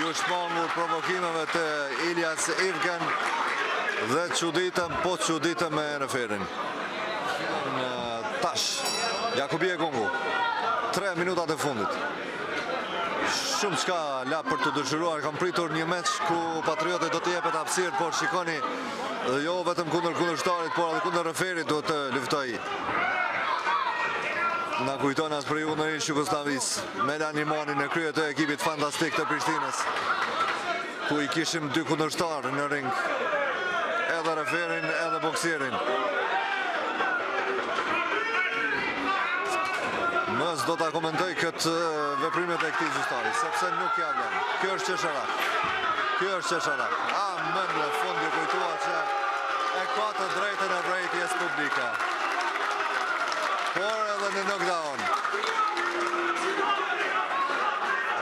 Iu shmangur provokimeve të Iljas Ivgen dhe çuditem, po çuditem me referin. Tash, Jakubi e Kongu, tre minutat e fundit. Shumë çka la për të dëshiruar, kam pritur një meç ku Patriotit do t'i jepet hapësirë, por shikoni, jo vetëm kundër kundërshtarit, por edhe kundër referit do të luftojë. Na kujtohen ajo periudhë në ish-Jugosllavi. Me Lah Nimanin në krye të ekipit fantastik të Prishtinës, ku i kishim dy kundërshtarë në ring, edhe referin, edhe boksierin. Më s'do t'i komentoj këto veprimet e këtij gjyqtari, sepse nuk ia vlen. Kjo është qesharake. Kjo është qesharake. A, më në fund iu kujtua që e ka të drejtën e vërejtjes publike. Por edhe nokdaun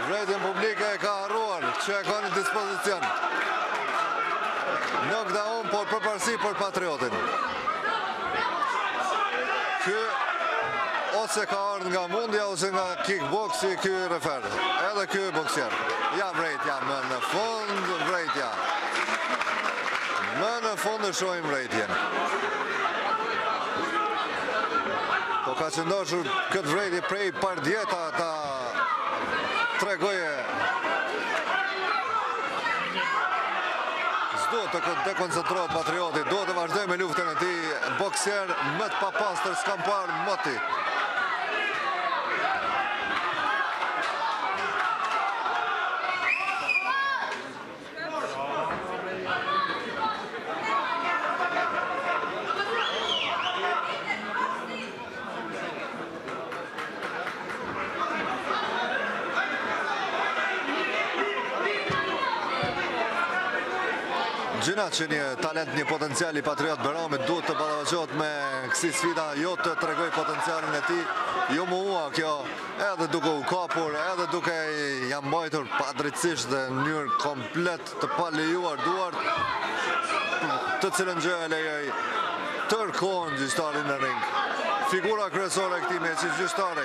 Vërejtjen publike e ka harruar që e ka në dispozicion. Nokdaun, por përparësi për Patriotin. Ky ose ka ardhë nga mundja, ose nga kickboxi, ky refer. Edhe ky boksier. Ja vërejtja, më në fund vërejtja. Më në fund e shohim vërejtjen. Po ka qenë dashur këtë vërejtje prej pardjeta ta tregojë. S'do të dekoncentrohet Patrioti, do të vazhdojë me luftën e tij, boksier më të papastër s'kam parë moti. Gjynah që një talent, një potencial i Patriot Behramit duhet të ballafaqohet me kësi sfida, jo të tregojë potencialin e tij, jo mu ua kjo Edhe duke u kapur, edhe duke ia mbajtur padrejtësisht dhe në mënyrë komplet të palejuar duart, të cilën gjë e lejoi tërë kohën gjyqtari në ring. Figura kryesore e këtij meçi gjyqtari.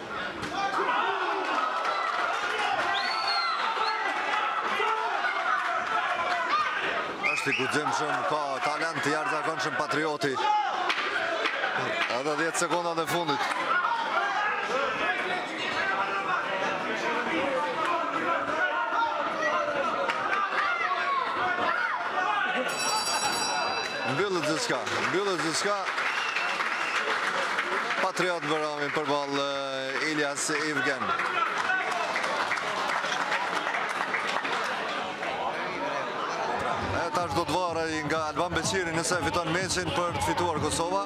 është i guximshëm, ka talent i jashtëzakonshëm Patrioti. Edhe 10 sekundat e fundit. Mbyllët gjithçka, mbyllët gjithçka. Patriot Behrami përballë eh, Iljas Ivgen. E tash do të varej nga Alban Beqiri nëse fiton meçin për të fituar Kosova.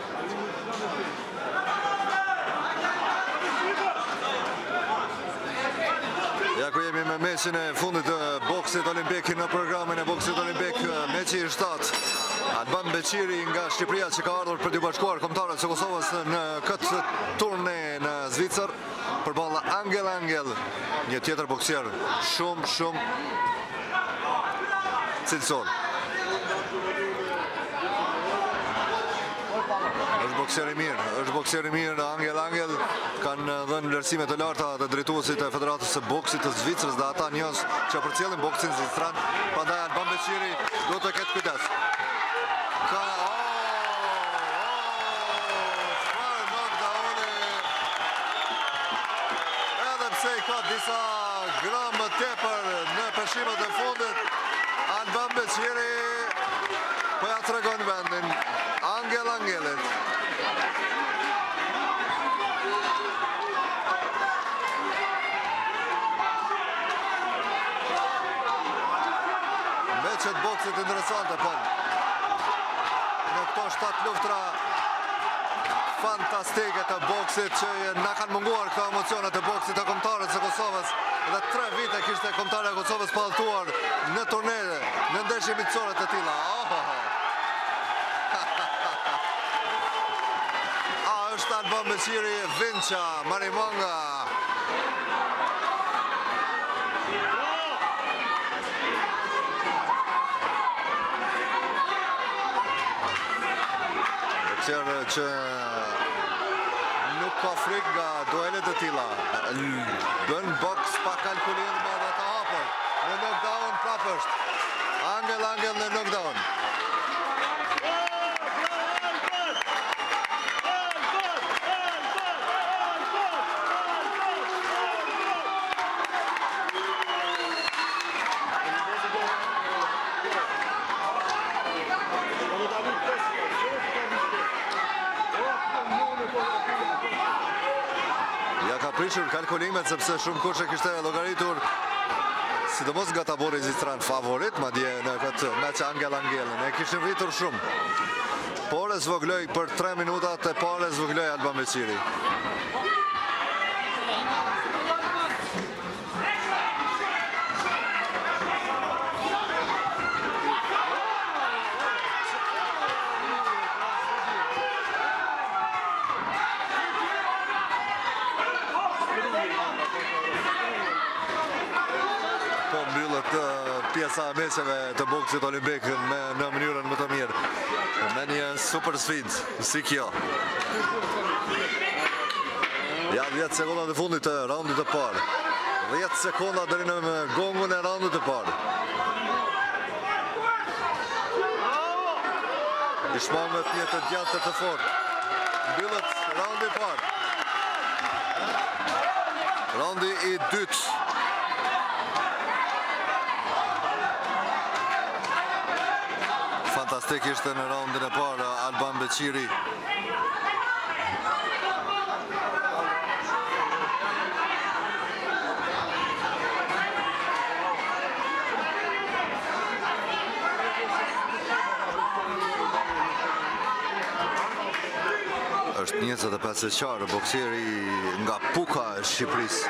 Ja ku jemi me meçin e fundit të boksit olimpik në programin e boksit olimpik meçi i shtatë Alban Beqiri nga Shqipëria që ka ardhur për t'ju bashkuar kombëtares së Kosovës në këtë turne në Zvicër përballë Angel Angel, një tjetër boksier shumë shumë cilësor. është bokser i mirë, është bokser i mirë Angel Angel kanë dhënë vlerësime të larta dhe drejtuesit e Federatës së Boksit të Zvicrës dhe ata njerëz që përcjellin boksin zviceran, prandaj Alban Beqiri do të ketë kujdes. Ka oh, oh, oh, Edhe pse i ka disa gramë tepër në peshimet e fundit, Alban Beqiri po ja tregon vendin. Angel Angelit. Meçe të boksit interesante. Po, në këto 7 luftra, Fantastike të boksit që na kanë munguar këto emocione të boksit të kombëtares së Kosovës dhe tre vite kishte kombëtarja e Kosovës pa udhëtuar në turne në ndeshje miqësore të tilla. Oh, oh, oh. A është Alban Beqiri Vinca Marimonga? Beqiri që nuk ka frikë nga duelet e tilla. Bën boks pa kalkulim dhe dhe të hapër. Në knockdown prapë është. Angel, Angel në knockdown. Ja ka prishur kalkulimet sepse shumëkush e kishte llogaritur sidomos nga tabori zviceran favorit, madje në këtë meç Angel Angelin, e kishin rritur shumë. por e zvogëloi për 3 minutat e por e zvogëloi Alban Beqiri. Mbyllet pjesa e meçeve të boksit olimpik në mënyrën më të mirë. Me një super sfidë, si kjo. Ja 10 sekondat e fundit të raundit të parë. 10 sekonda deri në gongun e raundit të parë. Ishman me një të gjatë të të fortë. Mbyllet raundi i parë. Raundi i dytë. Fantastik ishte në raundin e parë Alban Beqiri. është 25-vjeçar, bokseri nga Puka e Shqipërisë.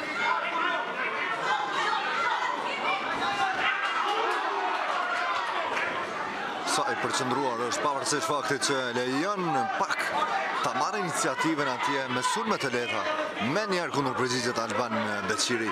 Sa i përqendruar është pavarësisht faktit që e lejon pak ta marrë iniciativën atje me sulme të lehta, menjëherë kundërpërgjigjet Alban Beqiri.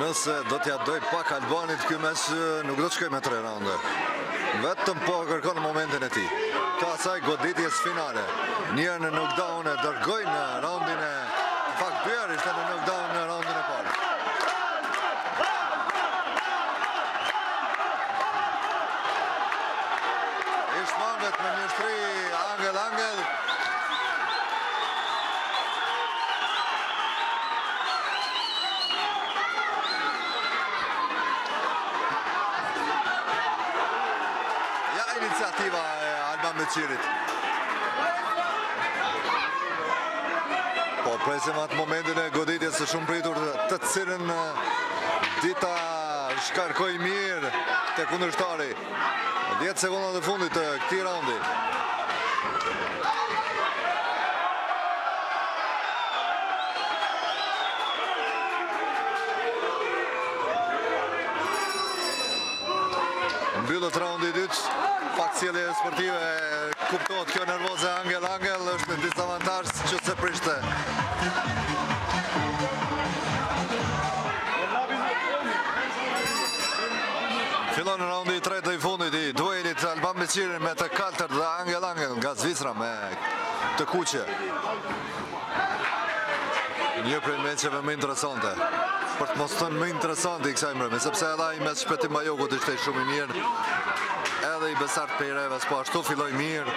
Nëse do t'ia dojë pak Albanit ky meç nuk do të shkojë me tre raunde. Vetëm po kërkon momentin e tij. Të asaj goditjes finale. Një herë në knockdown e dërgoi në raundin e fakt dy herë ishte në knockdown në raundin e parë. Ishtë mandet me një shtri Angel, Angel. Ja iniciativa e Alban Beqirit. Po presim atë momentin e goditjes së shumëpritur të cilën di ta shkarkojë mirë te kundërshtari. 10 sekondat e fundit të këtij raundi. Mbyllet raundi i dytë, pak sjellje josportive kuptohet kjo nervoze Angel Angel është në disavantazh siç e priste. Fillon raundi i tretë dhe i fundit i duelit Alban Beqiri me të kaltër dhe Angel Angel nga Zvicra me të kuqe. Një prej meçeve më interesante, për të mos thënë më interesante i kësaj mbrëmje, sepse edhe i Shpëtim Bajokut ishte shumë i mirë, edhe i Besart Pirevës, po ashtu filloj mirë,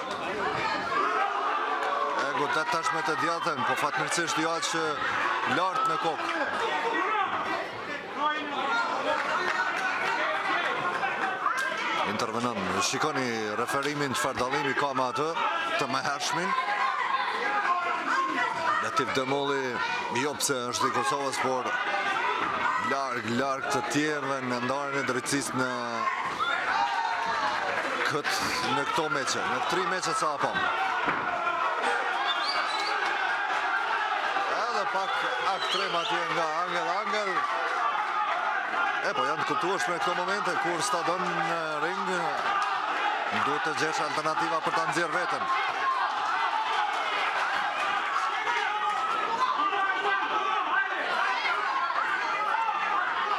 E godet tash me të djathtën, po fatmirësisht jo aq lart në kokë. Intervenon, shikoni referimin çfarë dallimi ka me atë të mëhershmin. Latif Demolli, jo pse është i Kosovës, por larg, larg të tjerëve në ndarjen e drejtësisë në... këtë në këto meçe, në tri meçe sa pamë. Edhe pak aktrim atje nga Angel Angel. E po janë të kuptueshme këto momente, kur s'ta don në ring, duhet të gjesh alternativa për ta nxjerrë veten.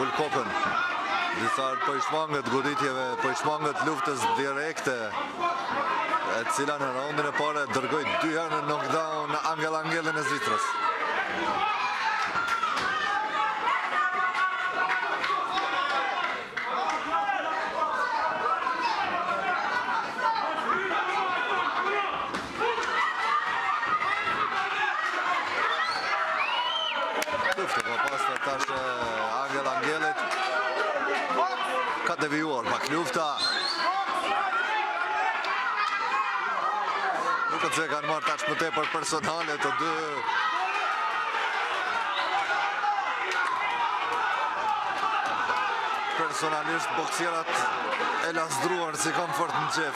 Ul kokën, disi po i shmanget goditjeve, po i shmanget luftës direkte, e cila në raundin e parë dërgoi dy herë në knockdown Angel Angelin e Zvicrës. Luftë e papastër tash Angel Angelit Ka devijuar pak lufta Duket që e kanë marrë tash më tepër personale të dy Personalisht boksierët e lazdruar s'i kam fort në qejf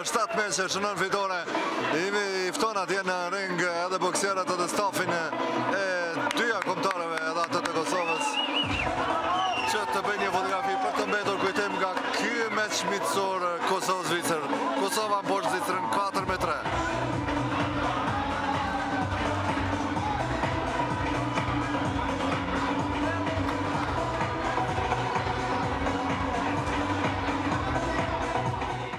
Shtatë meçe, shënon fitore, Imi i fton atje në ring edhe bokserat edhe stafin e dyja kombëtareve edhe atë të Kosovës. Që të bëjnë një fotografi për të mbetur kujtim nga ky meç miqësor Kosovë-Zvicër. Kosova mposht Zvicrën 4 me 3.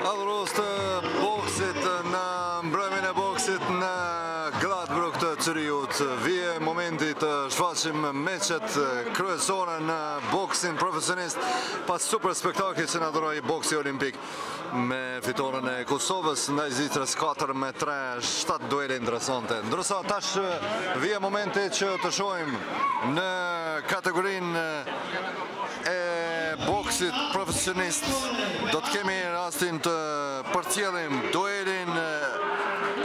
Adhurues të boksit në mbrëmjen e boksit në Glattbrugg të Cyrihut. Vjen momenti të shfaqim meçet kryesore në boksin profesionist pas super spektaklit që na dhuroi boksi olimpik me fitoren e Kosovës ndaj Zvicrës 4 me 3, 7 duele interesante. Ndërsa tash vjen momenti që të shohim në kategorinë e boksit profesionist do të kemi rastin të përcjellim duelin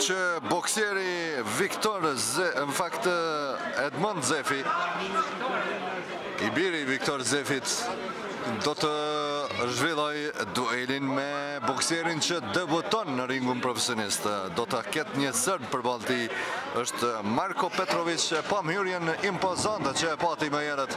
që bokseri Viktor Ze, në fakt Edmond Zefi i biri Viktor Zefit do të zhvillojë duelin me bokserin që debuton në ringun profesionist. Do ta ketë një serb përballë tij, është Marko Petroviq, e pamë hyrjen impozante që e pati më herët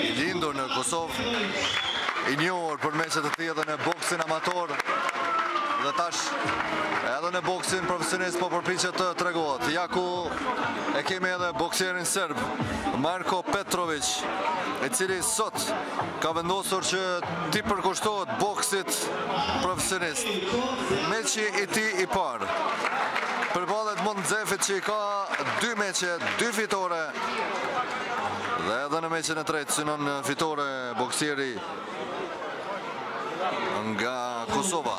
i lindur në Kosovë, i njohur për meçet e tij edhe në boksin amator, dhe tash edhe në boksin profesionist po përpiqet të tregohet. Ja ku e kemi edhe bokserin serb Marko Petroviq, i cili sot ka vendosur që t'i përkushtohet boksit profesionist. Meçi i tij i parë. Përballë Edmond Zefit që i ka dy meçe, dy fitore Dhe edhe në meçin e tretë synon fitore boksieri nga Kosova.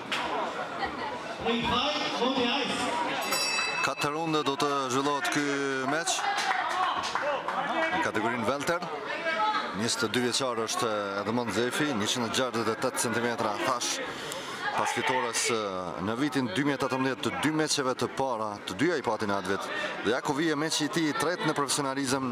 Katër runde do të zhvillohet ky meç Në kategorinë Velter 22 vjeçar është Edmond Zefi 168 cm thashë pas fitoreve në vitin 2018 të dy meçeve të para Të dyja i pati në atë vit Dhe ja ku vjen meçi i tij i tretë në profesionalizem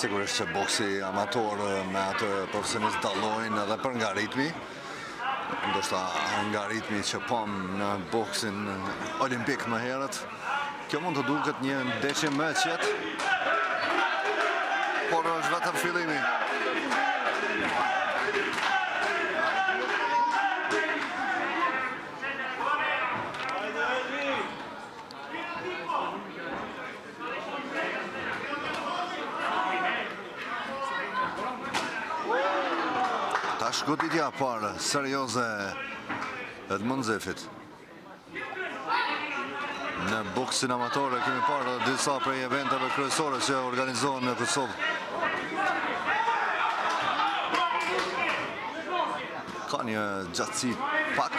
Sigurisht që boksi amator me atë profesionist dallojnë edhe për nga ritmi. Ndoshta nga ritmi që pamë në boksin olimpik më herët, kjo mund të duket një ndeshje më e qetë. Por është vetëm fillimi. Tash goditja e parë serioze e Edmond Zefit. Në boksin amator e kemi parë në disa prej eventeve kryesore që organizohen në Kosovë. Ka një gjatësi, pak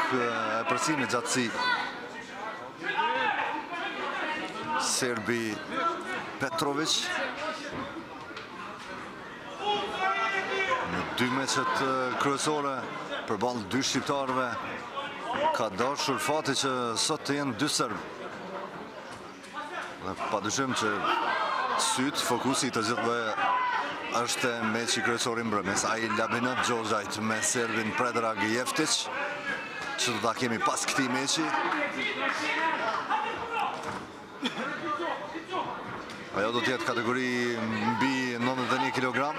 epërsi në gjatësi. Serbi Petroviç në dy meçet kryesore përballë dy shqiptarëve ka dashur fati që sot të jenë dy serbë dhe pa dyshim që sytë fokusi i të gjithëve është meçi kryesor i mbrëmjes ai i Labinot Xhoxhajt me serbin Predrag Jeftiç Që do ta kemi pas këtij meçi. Ajo do të jetë kategori mbi 91 kg.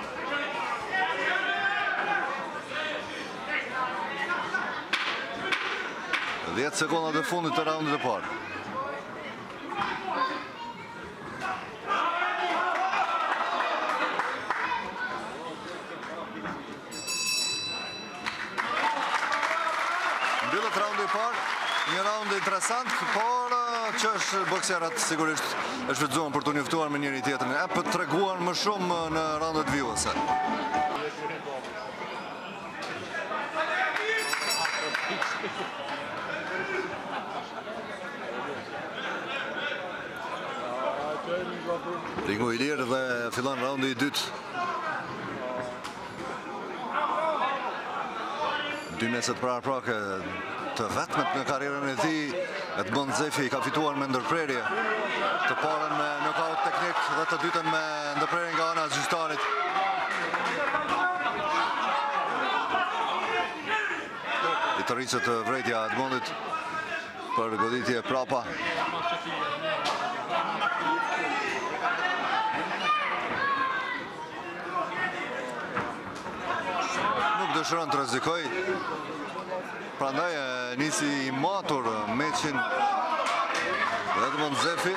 Dhjetë sekondat e fundit të raundit të parë. Mbyllet raundi i parë, një raund interesant, por uh, që boksierët sigurisht e shfrytëzuan për t'u njoftuar me njëri-tjetrin e për të treguar më shumë uh, në raundet vijuese. Ringu i lirë dhe fillon raundi i dytë. Dy meçet paraprake të vetmet në karrierën e tij, Edmond Zefi i ka fituar me ndërprerje, të parën me knockout teknik dhe të dytën me ndërprerje nga ana e gjyqtarit. I tërhiqet vërejtja Edmondit, Për goditje prapa. Nuk dëshëron të rrezikojë. Prandaj nisi i matur meçin Edmond Zefi.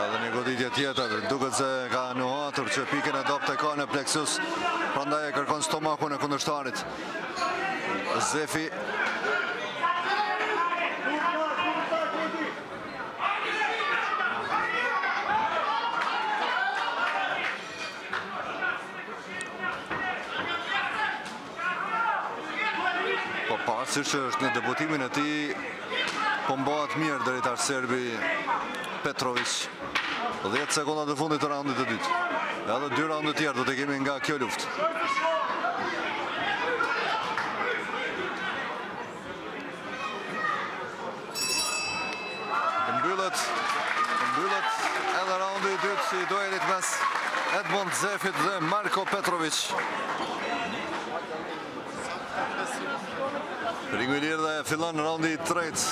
Edhe një goditje tjetër, duket se ka nuhatur që pikën e dobët e ka në pleksus, prandaj e kërkon stomakun e kundërshtarit. Zefi, Po pavarësisht që është në debutimin e tij po mbahet mirë deri tash serbi Petrovic 10 sekondat e fundit të raundit të dytë Edhe dy raunde të tjerë do të kemi nga kjo luftë Mbyllet, mbyllet edhe raundi i dytë i duelit mes Edmond Zefit dhe Marko Petrovic. Ringu i lirë dhe fillon raundi i tretë.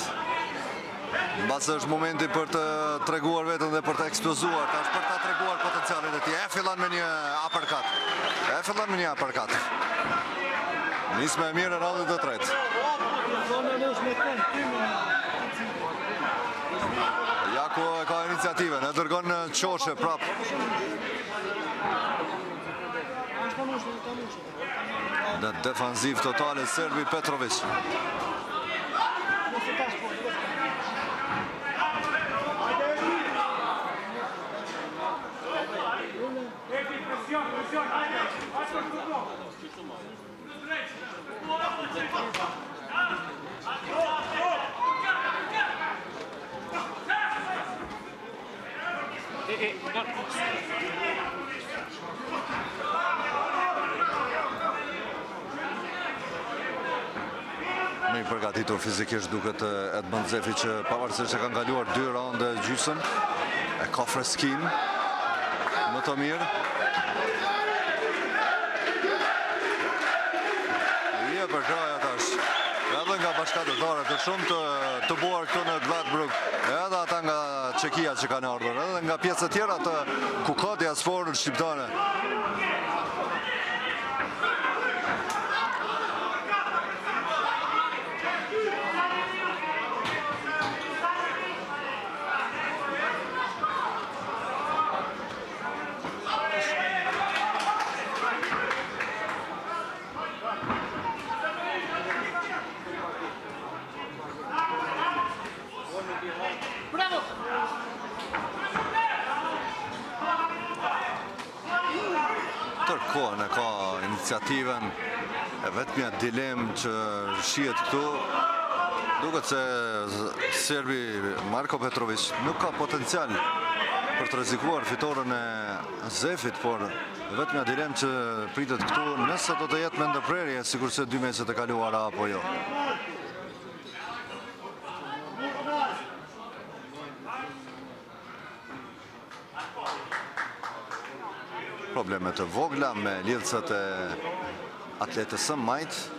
Mbase është momenti për të treguar vetën dhe për të eksplozuar, tash për ta treguar potencialin e tij. E fillon me një uppercut. E fillon me një uppercut. Nisme e mirë e raundit të tretë. Jako e ka iniciativën, e dërgon në qoshe prapë. Në defanzivë totale serbi Petrovic. Më i përgatitur fizikisht duket Edmond Zefi që pavarësisht se kanë kaluar dy raunde e gjysmë e ka freskinë më të mirë. Vjen përkrahja tash. Edhe nga bashkatdhetarët e shumtë të tubuar këtu në brook, edhe ata nga Çekia që kanë ardhur, edhe nga pjesët tjera të Kuka, diasporën shqiptare. Tërë kohën e ka iniciativën e vetmja dilemë që shihet këtu duket që serbi Marko Petrovic nuk ka potencial për të rrezikuar fitoren e Zefit, por Vetmja dilemë që pritet këtu, nëse do të jetë me ndërprerje, sikurse dy meçet e kaluara apo jo. Probleme të vogla me lidhëset e atletes së majtë.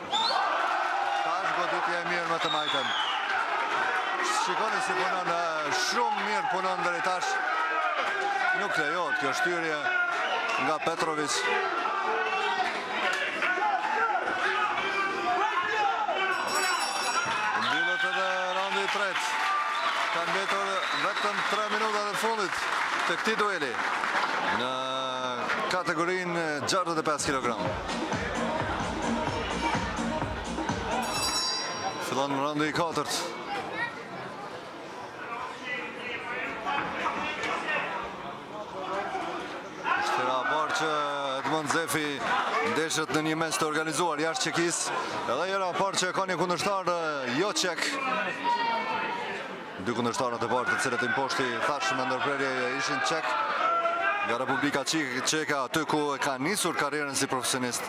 Tash goditje e mirë me të majtën. Shikoni si punon, shumë mirë punon drejt tash. Nuk lejohet kjo shtyrje nga Petrovic. Mbyllet edhe raundi i tretë. Kanë mbetur vetëm 3 minutat e fundit të këtij dueli. Në kategorinë 65 kg. Fillon raundi i katërt. Është hera e parë që Edmond Zefi ndeshet në një meç të organizuar jashtë Çekisë edhe hera e parë që ka një kundërshtar jo çek dy kundërshtarët e parë të cilët i mposhti thashë me ndërprerje ishin çekë nga Republika Çeke aty ku e ka nisur karrierën si profesionist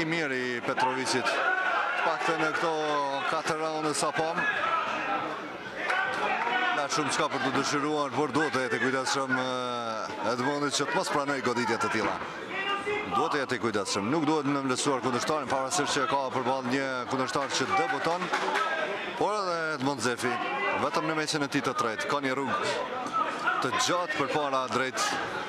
I mirë i Petrovicit. Paktën në këto 4 raunde sa pamë, lë shumë çka për të dëshiruar, por duhet të jetë i kujdesshëm eh, Edmondi që të mos pranojë goditje të tilla. Duhet të jetë i kujdesshëm. Nuk duhet nënvlerësuar kundërshtarin, pavarësisht që ka përballë një kundërshtar që debuton, por edhe Edmond Zefi, vetëm në meçin e tij të tretë, ka një rrugë të gjatë përpara drejt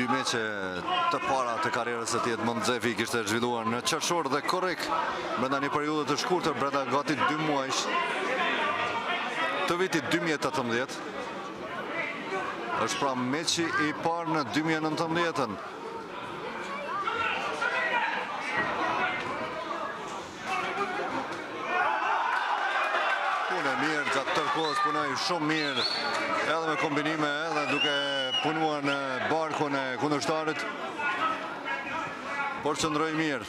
dy meçet të para të karrierës së tij Edmond Zefi i kishte zhvilluar në qershor dhe korrik brenda një periudhe të shkurtër brenda gati 2 muajsh të vitit 2018 është pra meçi i parë në 2019-ën Punë e mirë, gjatë tërë kohës punoi shumë mirë edhe me kombinime edhe duke punuar në barkun e kundërshtarit. Por qëndroi mirë.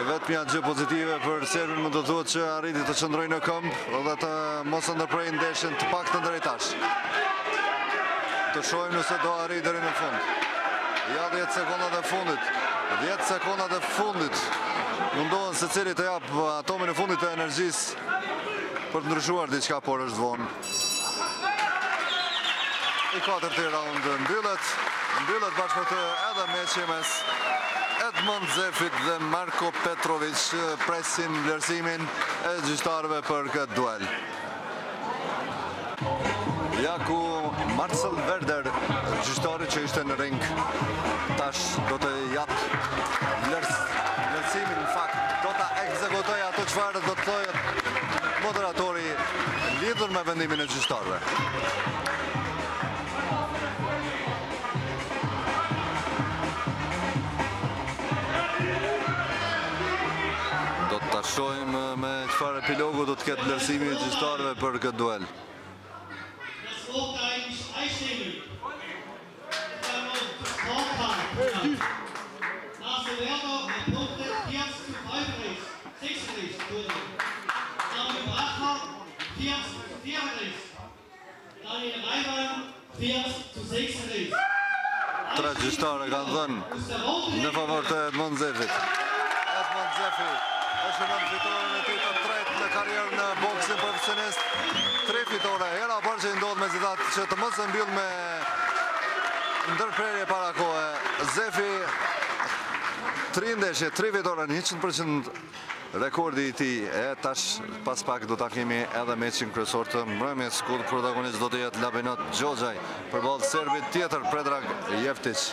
E vetmja gjë pozitive për serbin mund të thuhet që arriti të qëndrojë në këmbë dhe të mos ndërprejë ndeshjen të paktën deri tash. Të shohim nëse do arrijë deri në fund. Ja 10 sekundat e fundit. 10 sekundat e fundit. Mundohen secili të japë atomin e fundit të energjisë për të ndryshuar diçka, por është vonë. I katërti raund mbyllet, mbyllet bashkë me të edhe meçi mes Edmond Zefit dhe Marko Petrovic presim vlerësimin e gjyqtarëve për këtë duel. Ja ku Marcel Werder, gjyqtari që ishte në ring, tash do të japë vlerës, vlerësimin, në fakt, do të ekzekutojë ato çfarë do të thojë moderatori lidhur me vendimin e gjyqtarëve. Do ta shohim Me çfarë epilogu do të ketë vlerësimi i gjyqtarëve për këtë duel? Tre gjyqtarë kanë dhënë në favor të Edmond Zefit. Edmond Zefi është në fitoren e tij të tretë në karrierë në boksin profesionist. Tri fitore, hera e parë që i ndodh me zidat që të mos e mbyllë me ndërprerje para kohe. Zefi, tri ndeshje, tri fitore 100% Rekordi i tij e tash pas pak do ta kemi edhe meçin kryesor të mbrëmjes ku protagonist do të jetë Labinot Xhoxhaj përballë serbit tjetër Predrag Jeftiç.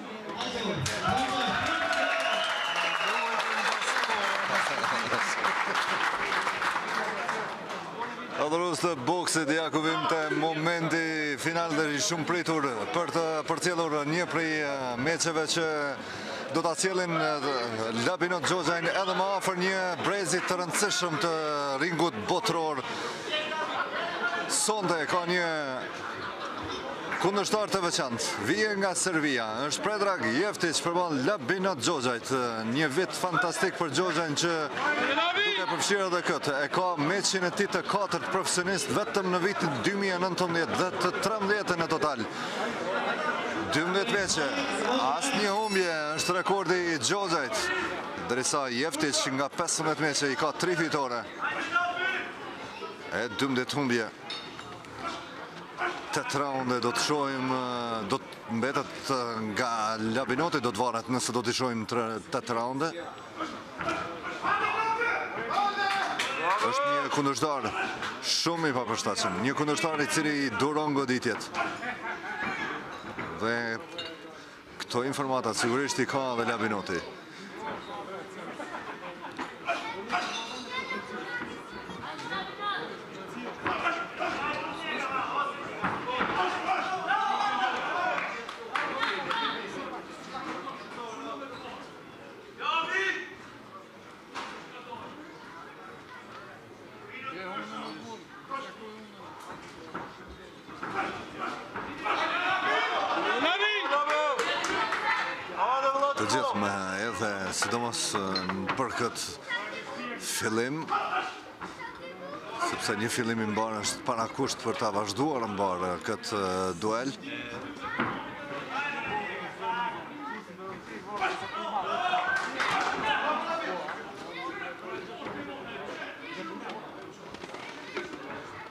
Adhurues të boksit, ja ku vijmë te momenti final dhe i shumëpritur për të përcjellur një prej meçeve që do ta sjellin Labinot Xhoxhajn edhe më afër një brezi të rëndësishëm të ringut botëror. Sonde ka një Kundërshtar të veçantë, vjen nga Serbia, është Predrag Jeftiq përballë Labinot Xhoxhajt, një vit fantastik për Xhoxhajn që duke përfshirë edhe këtë, e ka meçin e tij të katërt profesionist vetëm në vitin 2019 dhe të 13 në total. 12 meçe, asnjë humbje është rekordi i Xhoxhajt, dërisa Jeftiq nga 15 meçe i ka 3 fitore e 12 humbje. Tetë raunde do të shohim, do të mbetet nga Labinoti, do të varet nëse do t'i shohim të tetë raunde. Është një kundërshtar shumë i papërshtatshëm, një kundërshtar i cili duron goditjet. Dhe Këto informata sigurisht i ka dhe Labinoti. Të gjithë me edhe sidomos për këtë fillim sepse një fillim i mbarë është parakusht për ta vazhduar mbarë këtë duel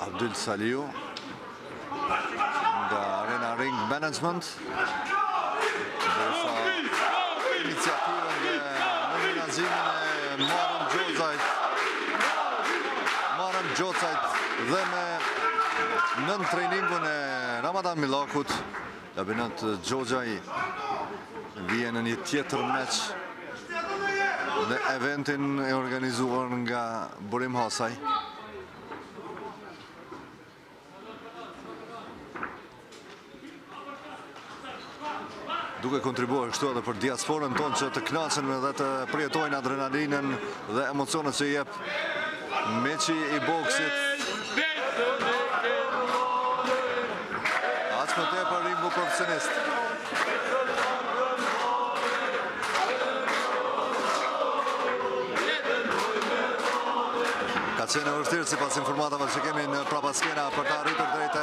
Abdyl Saliu nga Arena Ring Management Dërsa iniciativën dhe dominimin e marrin Xhoxhajt marrin Xhoxhajt dhe me nën trajningun e Ramadan Milakut Labinot Xhoxhaj vjen në një tjetër meç dhe eventin e organizuar nga Burim Hasaj duke kontribuar kështu edhe për diasporën tonë që të kënaqen dhe të përjetojnë adrenalinën dhe emocionet që jep meçi i boksit. Aq më tepër ringu profesionist. Ka qenë e vështirë sipas informatave që kemi në prapaskena për ta arritur drejt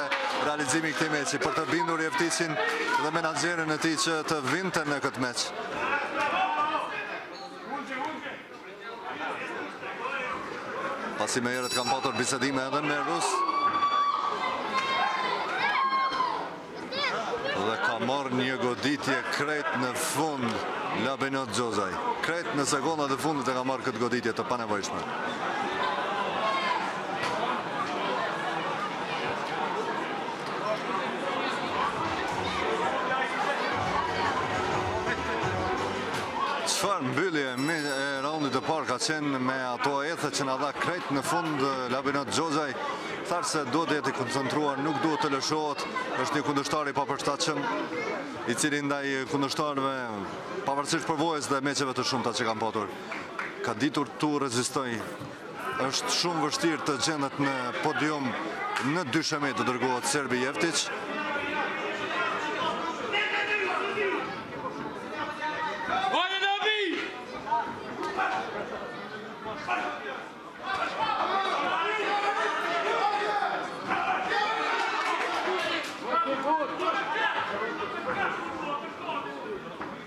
realizimit këtij meçi, për të bindur Jeftiçin dhe menaxherin e tij që të vinte në këtë meç. Pasi më herët kanë patur bisedime edhe me Rus Dhe ka marrë një goditje krejt në fund Labinot Xhoxhaj Krejt në sekundat e fundit e ka marrë këtë goditje të panevojshme Çfarë mbyllje e raundit të parë ka qenë me ato ethe që na dha krejt në fund Labinot Xhoxhaj, thamë se duhet të jetë i koncentruar, nuk duhet të lëshohet, është një kundërshtar i papërshtatshëm, i cili ndaj kundërshtarëve, pavarësisht përvojës dhe meçeve të shumta që kanë patur, ka ditur t'u rezistojë Është shumë e vështirë të gjendet në podium në dysheme të dërgohet serbi Jeftiç.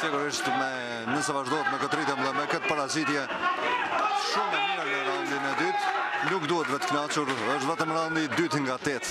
Sigurisht nëse vazhdohet me këtë ritëm dhe me këtë paraqitje shumë e mirë në raundin e dytë nuk duhet vetëkënaqur është vetëm raundi i dytë nga tetë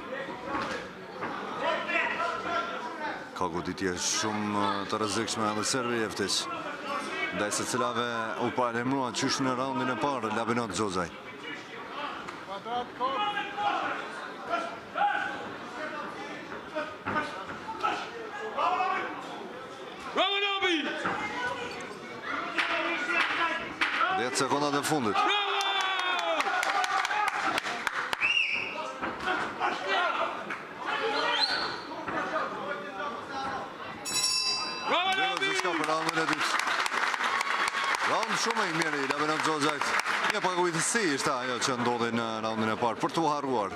Ka goditje shumë të rrezikshme edhe serbi Jeftiç, ndaj së cilave u paralajmërua qysh në raundin e parë, Labinot Xhoxhaj. Bravo Labi! 10 sekondat e fundit. Bravo! shumë i mirë i Labinot Xhoxhajt. Një pakujdesi ishte ajo që ndodhi në raundin e parë, për t'u harruar.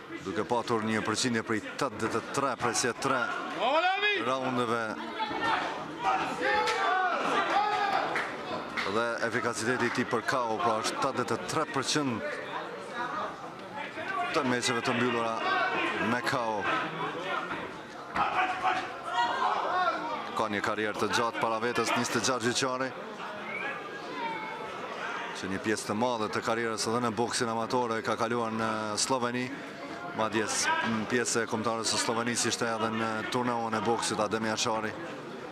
duke patur një përqindje prej 83 presje 3 raundeve dhe efikaciteti i tij për kao pra është 83 përqind të meçeve të mbyllura me kao Ka një karrierë të gjatë para vetes 26 vjeçari. Që një pjesë të madhe të karrierës edhe në boksin amator e ka kaluar në Slloveni. Madje pjesë e kombëtares së Sllovenisë ishte edhe në turneon e boksit Adem Jashari.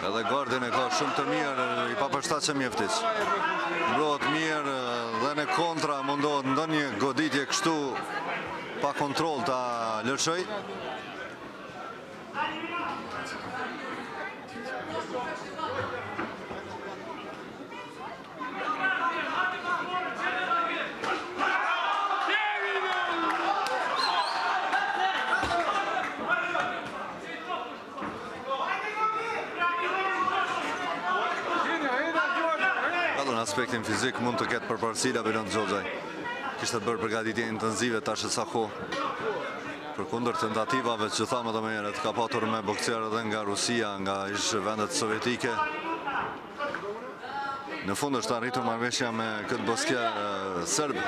Edhe gardin e ka shumë të mirë i papërshtatshëm Jeftiç. Mbrohet mirë dhe në kontra mundohet ndonjë goditje kështu pa kontroll ta lëshojë. Në aspektin fizik mund të ketë përparësi Labinot Xhoxhaj. Kishte bërë përgatitje intenzive tash e sa kohë. Përkundër tentativave që thamë dhe më herët ka patur me boksierë dhe nga Rusia, nga ish vendet sovjetike. Në fund është arritur marrëveshja me këtë boksier serb.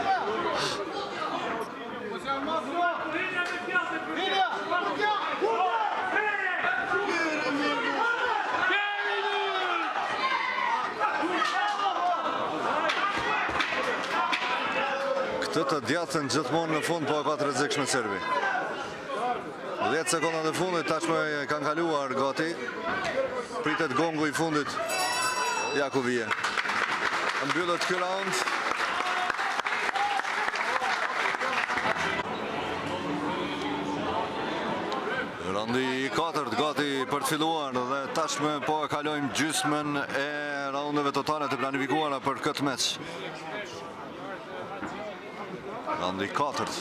Këtë të djathtën gjithmonë në fund po e ka të rrezikshme serbi. 10 sekondat e fundit tashmë kanë kaluar gati. Pritet gongu i fundit. Ja ku vjen. Mbyllet ky raund. Raundi i katërt gati për të filluar dhe tashmë po e kalojmë gjysmën e raundeve totale të planifikuara për këtë meç. Raundi i katërt.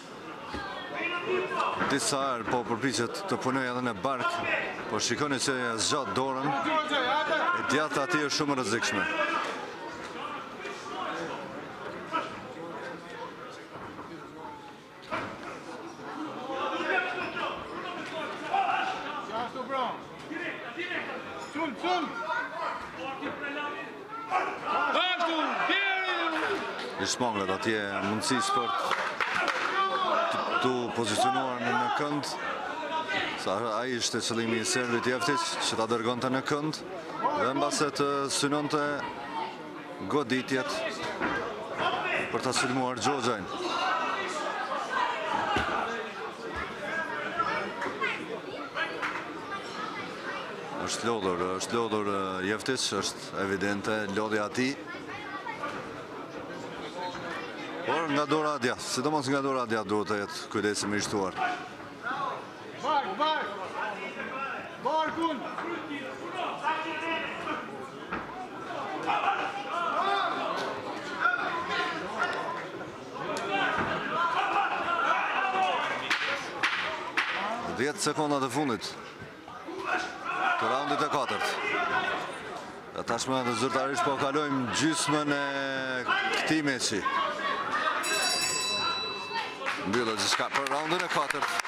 Disa herë po përpiqet të punojë edhe në bark, po shikoni që e zgjat dorën, e djathta e tij është shumë e rrezikshme. Shumë, shumë! i shmanget asaj mundësie për t'u pozicionuar në në kënd siç ishte qëllimi i serbit Jeftiç që ta dërgonte në kënd dhe mbase të synonte goditjet për ta sulmuar Xhoxhajn Është lodhur, është lodhur Jeftiç, është evidente lodhja e tij. Por nga dora e djathtë, sidomos nga dora e djathtë duhet të jetë kujdesi më i shtuar. Bark, bark! Barkun! Dhjetë sekundat e fundit, Të raundit të katërt. Dhe tashmë edhe zyrtarisht po kalojmë gjysmën e këtij meçi. Mbyllet gjithçka për raundin e katërt.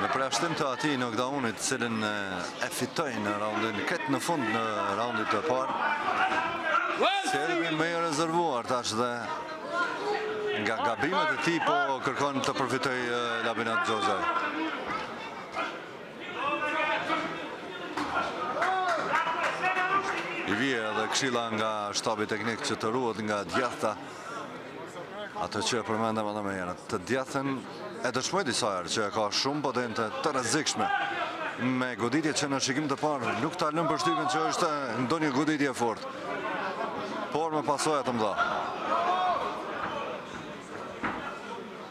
Me përjashtim të atij nokdaunit, të cilin e fitoi në raundin, diku në fund të raundit të parë, serbi më i rezervuar tash dhe nga gabimet e tij po kërkon të përfitojë Labinot Xhoxhaj. I vjen edhe këshilla nga shtabi teknik që të ruhet nga e djathta, Atë që e përmendëm edhe më herët, të djathtën e dëshmoi disa herë që e ka shumë potente, të rrezikshme. Me goditje që në shikim të parë nuk ta lënë përshtypjen që është ndonjë goditje e fortë. Por me pasoja të mëdha.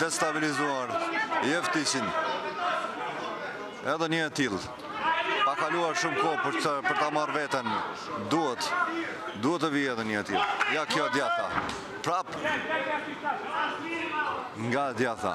destabilizuar Jeftiçin edhe një e tillë pa kaluar shumë kohë për të, për ta marrë veten duhet duhet të vijë edhe një e tillë ja kjo e djathta prapë nga e djathta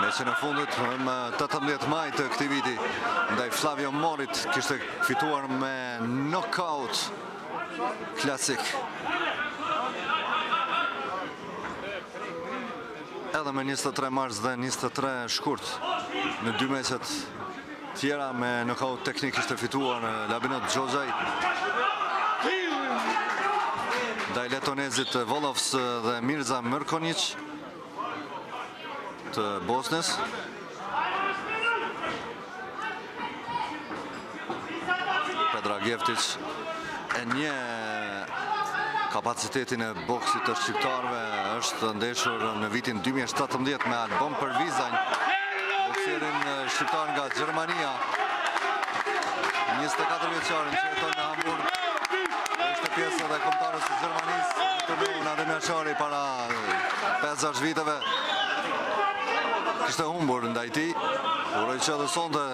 Meçin e fundit më 18 maj të këtij viti ndaj Flavio Morit kishte fituar me knockout klasik Edhe me njëzet e tre mars dhe njëzet e tre shkurt në dy meçet tjera me nokaut teknik kishte fituar Labinot Xhoxhaj ndaj letonezit Volovs dhe Mirza Mërkonjiq të Bosnjës. Predrag Jevtiq e njeh kapacitetin e boksit të shqiptarëve është ndeshur në vitin 2017 me Albon Pervizajn boksierin shqiptar nga Gjermania 24 vjeçarin që jeton në Hamburg është pjesë e kombëtares të Gjermanisë të në unë adhe mjaqari para 5-6 viteve kishte humbur ndaj tij Uroj që edhe sonte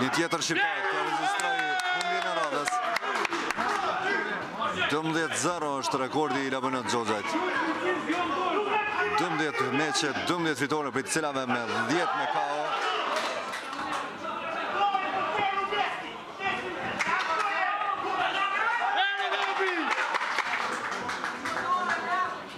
një tjetër shqiptar t'i regjistrojë humbjen e radhës. 12-0 është rekordi i Labinot Xhoxhajt. 12 meçe, 12 fitore prej të cilave me 10 me kao.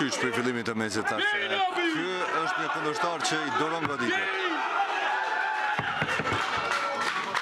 qysh prej fillimit të meçit tha se ky është një kundërshtar që i duron goditjet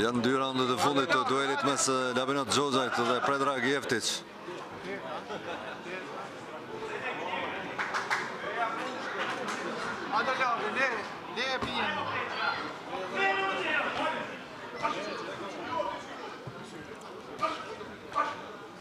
Janë dy raundet e fundit të duelit mes Labinot Xhoxhajt dhe Predrag Jevtiq.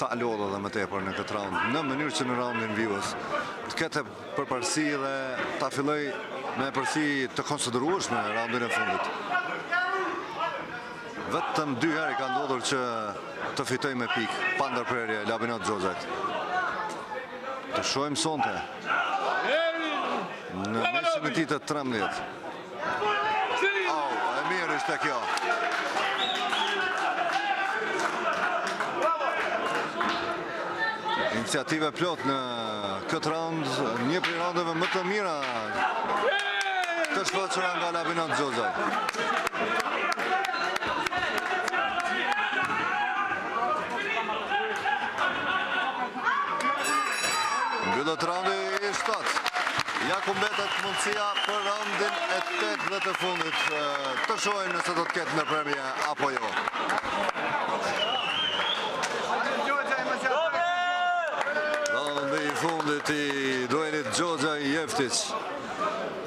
ta lodhë edhe më tepër në këtë raund, në mënyrë që në raundin vijues të ketë përparësi dhe ta fillojë me epërsi të konsiderueshme në raundin e fundit. Vetëm dy herë i ka ndodhur që të fitojë me pikë, pa ndërprerje, Labinot Xhoxhajt. Të shojmë sonte, në meçin e tij të 13. Oh, e mirë ishte kjo. Iniciativë e plotë në këtë raund, një prej raundeve më të mira të shfaqura nga Labinot Xhoxhaj. Mbyllet raundi i shtatë. Ja ku mbetet mundësia për raundin e tetë dhe të fundit. Të shohim nëse do të ketë ndërprerje apo jo. Raundi i fundit i duelit Xhoxhaj Jeftiq.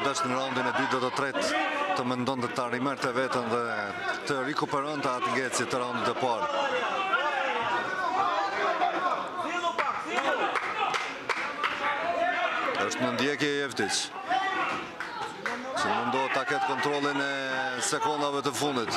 Dukej në raundin e dytë dhe të tretë të mendonte ta rimerrte veten dhe të rikuperonte atë ngecje të raundit të parë. është në ndjekje Jeftiq. Që mundohet ta ketë kontrollin e sekondave të fundit.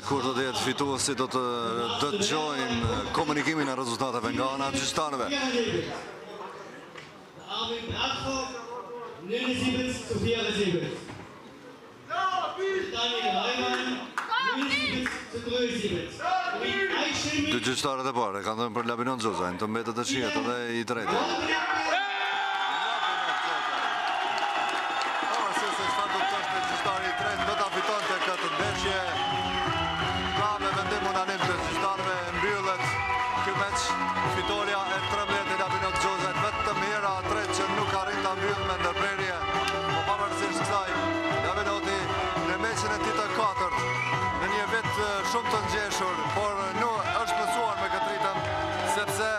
Kush do të jetë fituesi do të dëgjojmë komunikimin e rezultateve nga ana e gjyqtarëve. Alvin Bradford, Nene Zibes, Sofia dhe Zibes. Daniel Reimann, Nene Zibes, të Kloe Zibes. Ujë Ajshemi. Dy gjyqtarët e parë e kanë dhënë për Labinot Xhoxhajn mbetet të shihet edhe i treti. Pavarësisht se çfarë do të thoshte gjyqtari i tretë, do ta fitonte këtë ndeshje. Pra me vendim unanim të gjyqtarëve, mbyllet ky meç, fitorja e 13 e Labinot Xhoxhajt, vetëm hera e tretë që nuk arrin ta mbyllë me ndërprerje. Po pavarësisht kësaj, Labinoti në meçin e tij të katërt, në një vit shumë të ngjeshur, por ai është mësuar me këtë ritëm. Sepse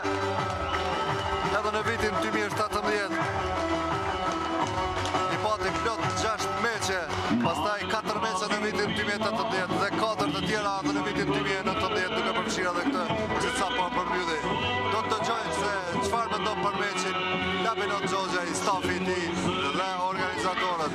edhe në vitin 2017 i pati plot 6 meçe, pastaj 4 meçe në vitin 2018 dhe 4 të tjera dhe në vitin 2019 duke përfshirë dhe këtë që sapo përmbylli. Do të dëgjojmë se çfarë mendon për meçin Labinot Xhoxhaj stafi i tij dhe organizatorët.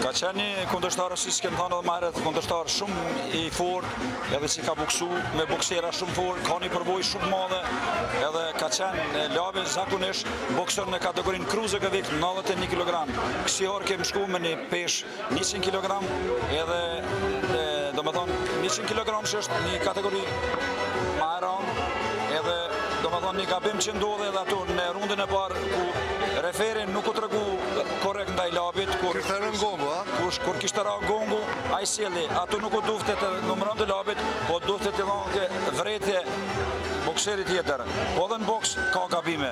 Ka qenë një kundërshtar, siç kem thënë edhe ma herët, kundërshtar shumë i fortë, edhe që ka boksu me boksera shumë t'fortë, ka një përvojë shumë t'madhe, edhe ka qenë Labi zakonisht, bokson në kategorinë kruzerveit, 91 kg. Kësaj here kemë shku me një peshë 100 kg, edhe domethonë 100 kg që është një kategori ma e ronë edhe domethonë një gabim që ndodhi edhe aty në rundin e parë, ku referi nuk u tregu korrekt ndaj Labit, kur kishte rënë gongu, a? Kush kur kishte rënë gongu, ai silli, aty nuk u dufte t'i numëronte Labit, po dufte t'i lonte vrejtje bokserit tjetër. Po dhe në boks ka gabime.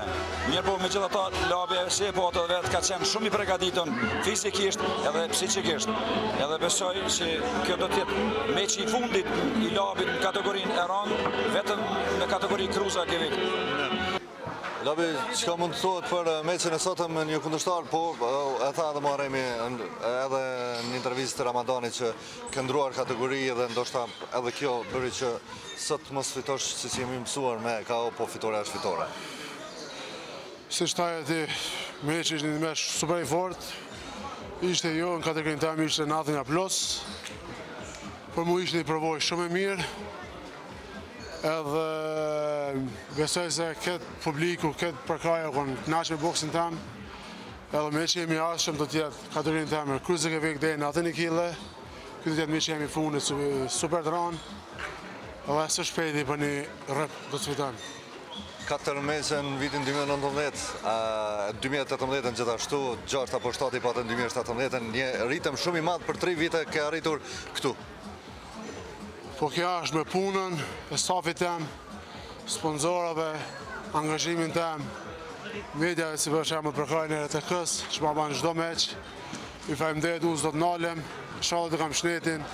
Mirëpo megjithatë Labi e si e patë edhe vetë ka qenë shumë i pregaditun fizikisht edhe psikikisht. Edhe besoj që kjo do t'jetë meçi i fundit i Labit në kategorinë e rëndë, vetëm në kategori kruzerveit. Labi, çka mund të thuash për eh, meçin e sotëm një kundërshtar, po eh, e tha edhe Muharemi edhe një intervistë Ramadani që ke ndërruar kategori edhe ndoshta edhe kjo bëri që sot të mos fitosh siç jemi mësuar me KO po fitore është fitore. Siç the edhe ti, meçi ishte një meç super i fortë, ishte jo në kategorinë teme ishte 91 plus, për mu ishte një përvojë shumë e mirë, Edhe besoj se ky publiku, kjo përkrahje u kanë knaqë me boksin tem, edhe meçi jem i ardhshëm do t'jetë kategorinë teme, cruiserweight deri 91 kile, ky do t'jetë meçi jem i funit super të randë, edhe së shpejti për një rryp do të fitojmë. Katër meçe në vitin 2019, 2018-ën gjithashtu, 6 apo 7 i pate në 2017, një ritëm shumë i madh për 3 vite ke arritur këtu. Po kjo është me punën e stafit tem, sponsorave, angazhimin tem, mediave si për shembull përkrahjen e RTK-së, që ma ban çdo meç, i falënderoj, unë s'do të nalem, ishalla të kam shnetin,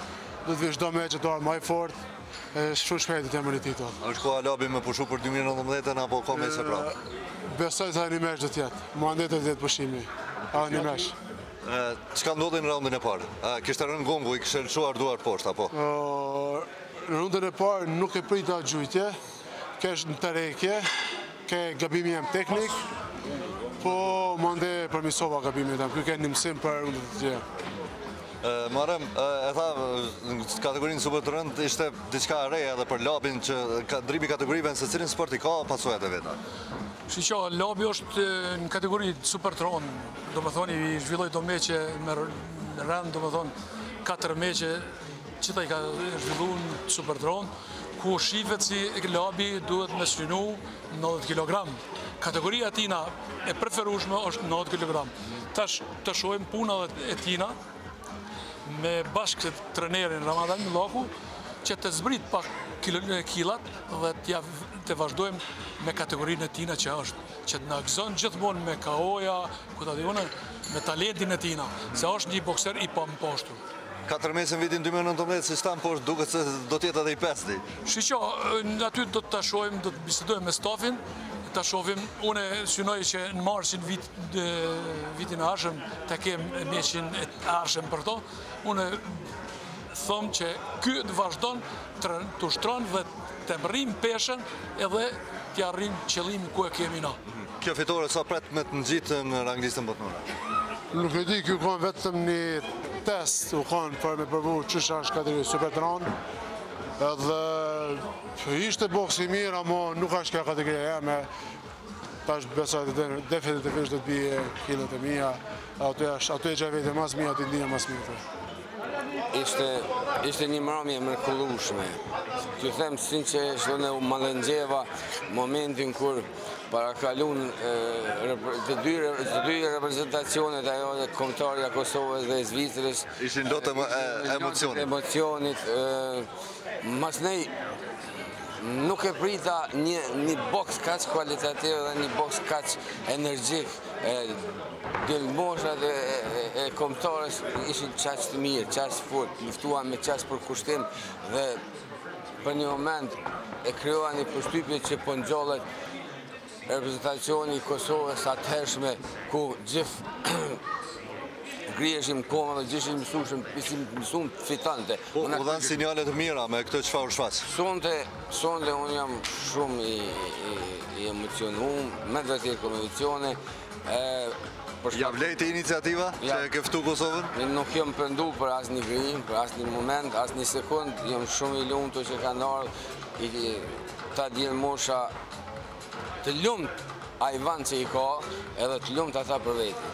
do të vij çdo meç edhe ma i fortë, e shumë shpejt do të marr ni titull. A është koha Labi me pushu për 2019 apo ka meçe prapë? Besoj edhe një meç do t'jetë, mandej do t'jetë pushimi, a një meç. Çka ndodhi në raundin e parë? A kishte rënë gongu, i kishte lëshuar duart poshtë apo? Në raundin e parë nuk e prita gjujtje, kesh në tërheqje, ke gabimi jem teknik, po mandej e përmisova gabimin tem, kjo ke një mësim për raundet e tjera. Muharrem, e tha, në kategorinë super të rëndë, ishte diçka e re edhe për Labin që ndërrimi i kategorive në secilin sport i ka pasojat e veta. Shiqo, Labi është në kategorinë super të rëndë, Domethënë, i zhvilloi do meçe me rend, domethënë, katër meçe qita i ka zhvillu në super të rëndë, ku shifet se Labi duhet me zhvillu në 90 kg. Kategoria tina e preferushme është 90 kg. Tash të shohim punën e tina me bashkë trenerin Ramadan Milaku, që të zbret pak kilat dhe të vazhdojmë me kategorinë e tina që është. që na gëzon gjithmonë me KO-ja, ku e di unë, me talentin e tina, se është një bokser i pamposhtur. Katër meçe në vitin 2019, siç thamë poshtë, duket se do t'jetë edhe i pesti. Shiqo, ne aty do të shohim, do të bisedojmë me stafin, të shofim, une synoj që në marsin vit, vitin e ardhshëm, të kemi meçin e ardhshëm për to, une Thonë që ky të vazhdon të ushtron dhe të mrrimë peshën edhe t'ja mrrimë qëllimin ku e kemi na. Kjo fitore sa pret me të ngjitë në ranglistën botnore? Nuk e di, kjo ka vetëm një test u kanë për me provu qysh është Kadri Supertron edhe ishte boks i mirë ama nuk është kjo kategoria jeme. Tash besoj të dene, definitivisht do të bije kilet e mija, aty është, aty e gjej veten ma s'miri, aty ndihna ma s'miri të. Ishte, ishte një mramje e mrekullushme. Që them sinqerisht u mallëngjeva momentin kur parakalun të dy, të dy reprezentacionet ajo dhe komtarja e Kosovës dhe Zvicrës. Ishin lotë emocionit. Emocionit, mas nej Nuk e prita një, një boks kaq kvalitativ dhe një boks kaq energjik. E, djelmoshat e, e, e komtares ishin qaq të mirë, qaq të fort, luftuan me qaq përkushtim dhe për një moment e krijova një përshtypje që po ngjallet Reprezentacioni i Kosovës së atëhershme ku gjithë ngriheshim n'kam dhe gjithë mësueshim, ishim mësuar të fitonte. Po, u dhanë sinjale të mira me këtë çfarë u shfaq. Sonte, sonte unë jam shumë i i, i emocionuar me gjithë këto emocione. Ia vlejti iniciativa që e ke ftu Kosovën? Nuk jam pendu për asnjë grim, për asnjë moment, asnjë sekund, jam shumë i lumtë që kanë ardh këta djelmosha Të lumt ai vend që i ka, edhe të lumt ata për veti.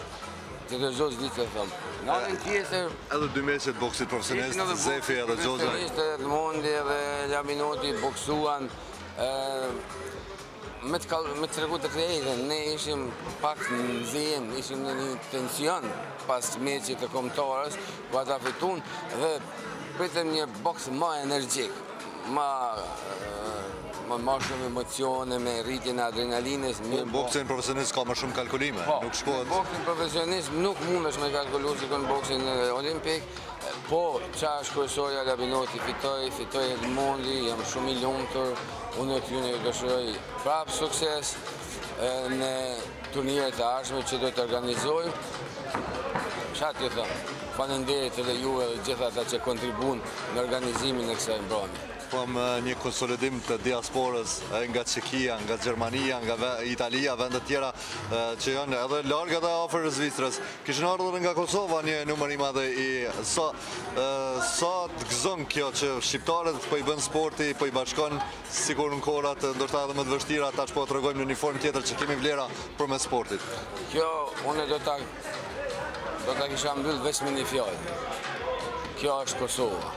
Të të zhozë ditë të thëmë. Në anën tjetër... Edhe dy meqet boksit profesionist, Zefi edhe Gjozaj. Profesionist edhe të mundi edhe Labinoti boksuan me të kalë, me të tregu të drejtën, ne ishim pak në nxim, ishim në një tension pas meqit të komtares, ku ata fitun, dhe pritëm një boks ma energjik. Ma me ma shumë emocione me rritjen e adrenalinës. Po, në boksin profesionist ka më shumë kalkulime, po, nuk shkohet. Në boksin profesionist nuk mundesh me kalkulu sikur n'boksin olimpik, po, ça është kryesorja Labinoti, fitoi, fitoi Edmondi, jam shumë i lumtur, unë atyne i dëshiroj prapë sukses, në turniret e ardhshme që do të organizojmë. Ça të them, faleminderit edhe juve dhe gjithë ata që kontribun në organizimin e kësaj mbramje. Pamë një konsolidim të diasporës nga Çekia, nga Gjermania, nga Italia, vendet tjera që janë edhe larg edhe afër Zvicrës. Kishin ardhur nga Kosova një numër i madh, sa të gëzon kjo që shqiptarët po i bën sporti, po i bashkon Sikur në kohërat ndoshta edhe më të vështira tash po tregojmë në një formë tjetër që kemi vlera përmes sportit. Kjo unë do ta do ta kisha mbyll vetëm me një fjalë. Kjo është Kosova.